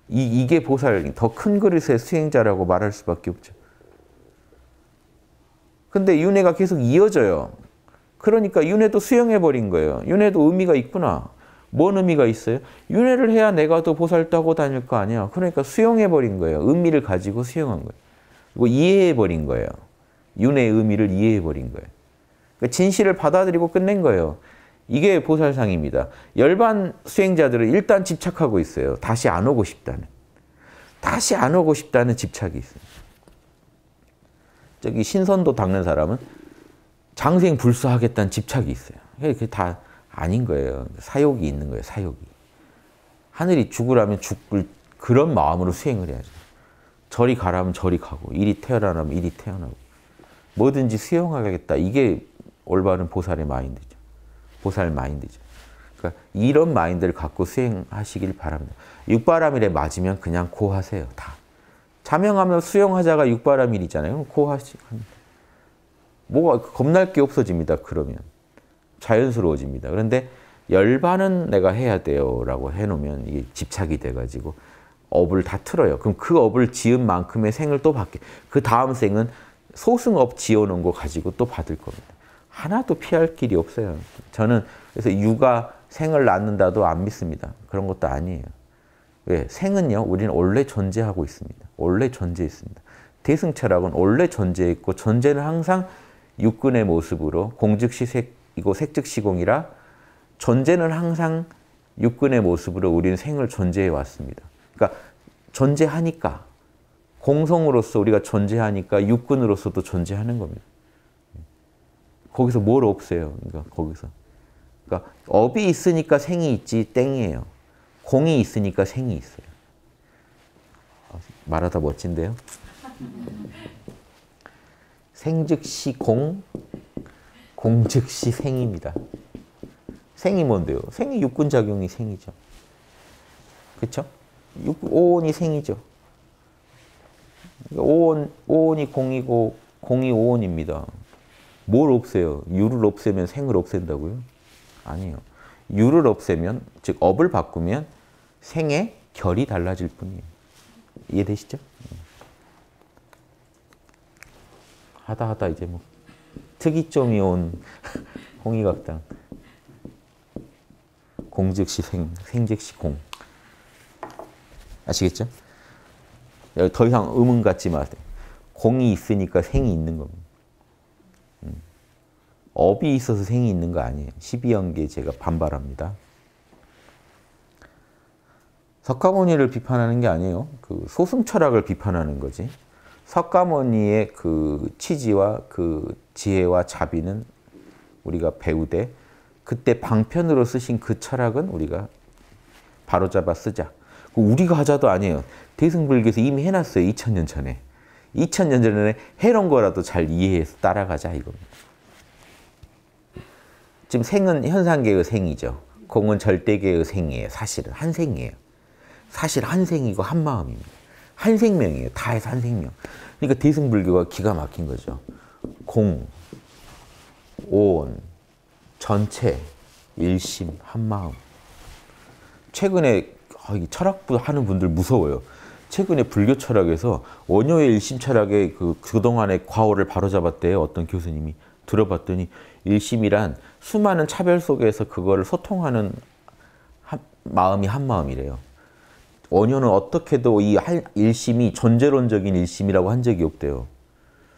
S1: 이, 이게 보살, 더 큰 그릇의 수행자라고 말할 수밖에 없죠. 근데 윤회가 계속 이어져요. 그러니까 윤회도 수용해버린 거예요. 윤회도 의미가 있구나. 뭔 의미가 있어요? 윤회를 해야 내가 더 보살도 하고 다닐 거 아니야. 그러니까 수용해버린 거예요. 의미를 가지고 수용한 거예요. 그리고 이해해버린 거예요. 윤회의 의미를 이해해버린 거예요. 그러니까 진실을 받아들이고 끝낸 거예요. 이게 보살상입니다. 열반 수행자들은 일단 집착하고 있어요. 다시 안 오고 싶다는. 다시 안 오고 싶다는 집착이 있어요. 저기 신선도 닦는 사람은 장생 불수하겠다는 집착이 있어요. 그게 다 아닌 거예요. 사욕이 있는 거예요. 사욕이. 하늘이 죽으라면 죽을 그런 마음으로 수행을 해야죠. 저리 가라면 저리 가고 이리 태어나면 이리 태어나고 뭐든지 수용하겠다. 이게 올바른 보살의 마인드죠. 보살 마인드죠. 그러니까 이런 마인드를 갖고 수행하시길 바랍니다. 육바라밀에 맞으면 그냥 고하세요. 다. 자명하면 수용하자가 육바라밀이잖아요. 고하시. 뭐가 겁날 게 없어집니다. 그러면. 자연스러워집니다. 그런데 열반은 내가 해야 돼요라고 해놓으면 이게 집착이 돼가지고 업을 다 틀어요. 그럼 그 업을 지은 만큼의 생을 또 받게. 그 다음 생은 소승업 지어놓은 거 가지고 또 받을 겁니다. 하나도 피할 길이 없어요. 저는 그래서 육아 생을 낳는다도 안 믿습니다. 그런 것도 아니에요. 왜? 생은요, 우리는 원래 존재하고 있습니다. 원래 존재했습니다. 대승철학은 원래 존재했고 존재는 항상 육근의 모습으로 공즉시 색 이고 색즉 시공이라 존재는 항상 육근의 모습으로 우리는 생을 존재해 왔습니다. 그러니까 존재하니까 공성으로서 우리가 존재하니까 육근으로서도 존재하는 겁니다. 거기서 뭘 없애요? 그러니까 거기서. 그러니까 업이 있으니까 생이 있지 땡이에요. 공이 있으니까 생이 있어요. 말하다 멋진데요? <laughs> 생즉시 공, 공즉시 생입니다. 생이 뭔데요? 생이 육군작용이 생이죠. 그렇죠? 오온이 생이죠. 오온, 오온이 공이고 공이 오온입니다. 뭘 없애요? 유를 없애면 생을 없앤다고요? 아니에요. 유를 없애면, 즉 업을 바꾸면 생의 결이 달라질 뿐이에요. 이해되시죠? 하다 하다 이제 뭐 특이점이 온 <laughs> 홍익학당. 공즉시 생, 생즉시 공. 아시겠죠? 더 이상 의문 갖지 마세요. 공이 있으니까 생이 있는 겁니다. 음. 업이 있어서 생이 있는 거 아니에요. 12연계 제가 반발합니다. 석가모니를 비판하는 게 아니에요. 그 소승 철학을 비판하는 거지. 석가모니의 그 취지와 그 지혜와 자비는 우리가 배우되 그때 방편으로 쓰신 그 철학은 우리가 바로잡아 쓰자. 그 우리가 하자도 아니에요. 대승불교에서 이미 해놨어요. 2000년 전에. 2000년 전에 해놓은 거라도 잘 이해해서 따라가자 이겁니다. 지금 생은 현상계의 생이죠. 공은 절대계의 생이에요. 사실은 한 생이에요. 사실 한 생이고 한 마음입니다. 한 생명이에요. 다 해서 한 생명. 그러니까 대승불교가 기가 막힌 거죠. 공, 온, 전체, 일심, 한마음. 최근에 아, 철학부 하는 분들 무서워요. 최근에 불교 철학에서 원효의 일심 철학의 그 그동안의 과오를 바로잡았대요. 어떤 교수님이 들어봤더니 일심이란 수많은 차별 속에서 그거를 소통하는 한, 마음이 한 마음이래요. 원효는 어떻게도 이 일심이 존재론적인 일심이라고 한 적이 없대요.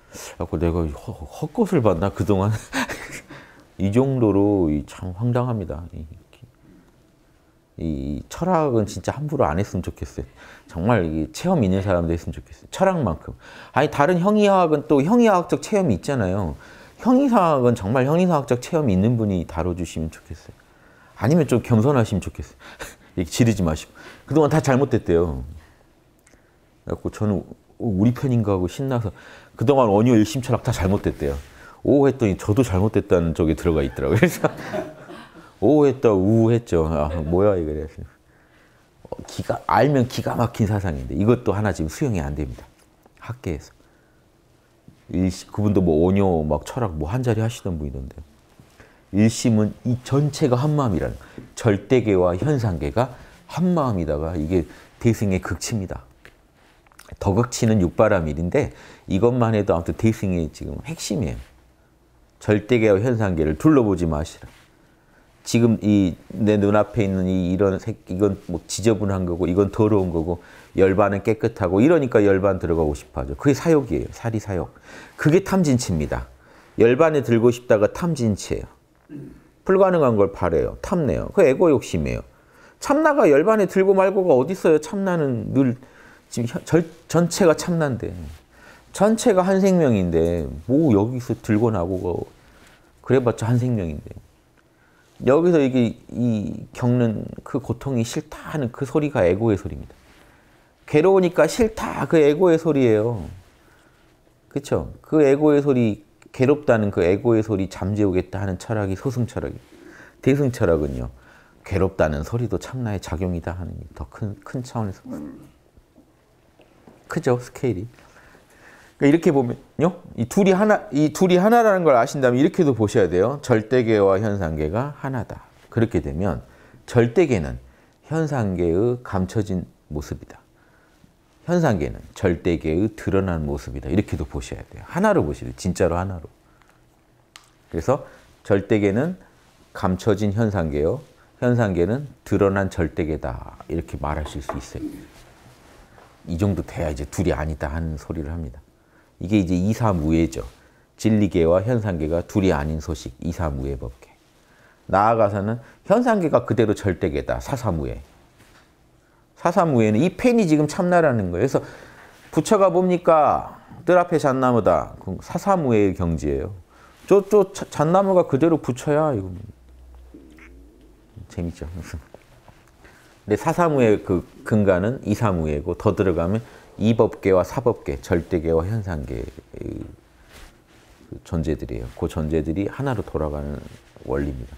S1: 그래서 내가 헛것을 봤나 그동안 <laughs> 이 정도로 참 황당합니다. 이 철학은 진짜 함부로 안 했으면 좋겠어요. 정말 이 체험 있는 사람도 했으면 좋겠어요. 철학만큼. 아니 다른 형이학은 또 형이학적 체험이 있잖아요. 형이상학은 정말 형이상학적 체험이 있는 분이 다뤄주시면 좋겠어요. 아니면 좀 겸손하시면 좋겠어요. <laughs> 지르지 마시고. 그동안 다 잘못됐대요. 그래갖고 저는 우리 편인가 하고 신나서 그동안 원효 일심 철학 다 잘못됐대요. 오 했더니 저도 잘못됐다는 쪽에 들어가 있더라고요. 그래서 <laughs> 오 했다 우 했죠. 아, 뭐야 이거 그래서 기가 알면 기가 막힌 사상인데 이것도 하나 지금 수용이 안 됩니다. 학계에서. 일시, 그분도 뭐 오뇨 막 철학 뭐 한 자리 하시던 분이던데. 일심은 이 전체가 한 마음이라는. 절대계와 현상계가 한 마음이다가 이게 대승의 극치입니다. 덕극치는 육바라밀인데 이것만 해도 아무튼 대승의 지금 핵심이에요. 절대계와 현상계를 둘러보지 마시라. 지금 이 내 눈앞에 있는 이 이런 색 이건 뭐 지저분한 거고 이건 더러운 거고 열반은 깨끗하고 이러니까 열반 들어가고 싶어하죠. 그게 사욕이에요. 사리 사욕. 그게 탐진치입니다. 열반에 들고 싶다가 탐진치예요. 불가능한 걸 바래요. 탐내요. 그 에고 욕심이에요. 참나가 열반에 들고 말고가 어디 있어요? 참나는 늘 지금 현- 절, 전체가 참나인데 전체가 한 생명인데 뭐 여기서 들고 나고 그래봤자 한 생명인데 여기서 이게 이 겪는 그 고통이 싫다 하는 그 소리가 에고의 소리입니다. 괴로우니까 싫다 그 에고의 소리예요. 그렇죠? 그 에고의 소리 괴롭다는 그 에고의 소리 잠재우겠다 하는 철학이 소승 철학이 대승 철학은요. 괴롭다는 소리도 참나의 작용이다 하는 더 큰 큰 차원에서 크죠 스케일이. 그러니까 이렇게 보면요, 이 둘이 하나, 이 둘이 하나라는 걸 아신다면 이렇게도 보셔야 돼요. 절대계와 현상계가 하나다. 그렇게 되면 절대계는 현상계의 감춰진 모습이다. 현상계는 절대계의 드러난 모습이다. 이렇게도 보셔야 돼요. 하나로 돼요. 진짜로 하나로. 그래서 절대계는 감춰진 현상계요. 현상계는 드러난 절대계다. 이렇게 말하실 수 있어요. 이 정도 돼야 이제 둘이 아니다 하는 소리를 합니다. 이게 이제 이사무예죠. 진리계와 현상계가 둘이 아닌 소식, 이사무예 법계. 나아가서는 현상계가 그대로 절대계다, 사사무예. 사사무예는 이 펜이 지금 참나라는 거예요. 그래서 부처가 뭡니까? 뜰 앞에 잣나무다. 사사무예의 경지예요. 저, 저 자- 잣나무가 그대로 부처야. 이거. 재밌죠. 근데 사사무의 그 근간은 이사무예고 더 들어가면 이법계와 사법계, 절대계와 현상계 전제들이에요. 그 전제들이 그 하나로 돌아가는 원리입니다.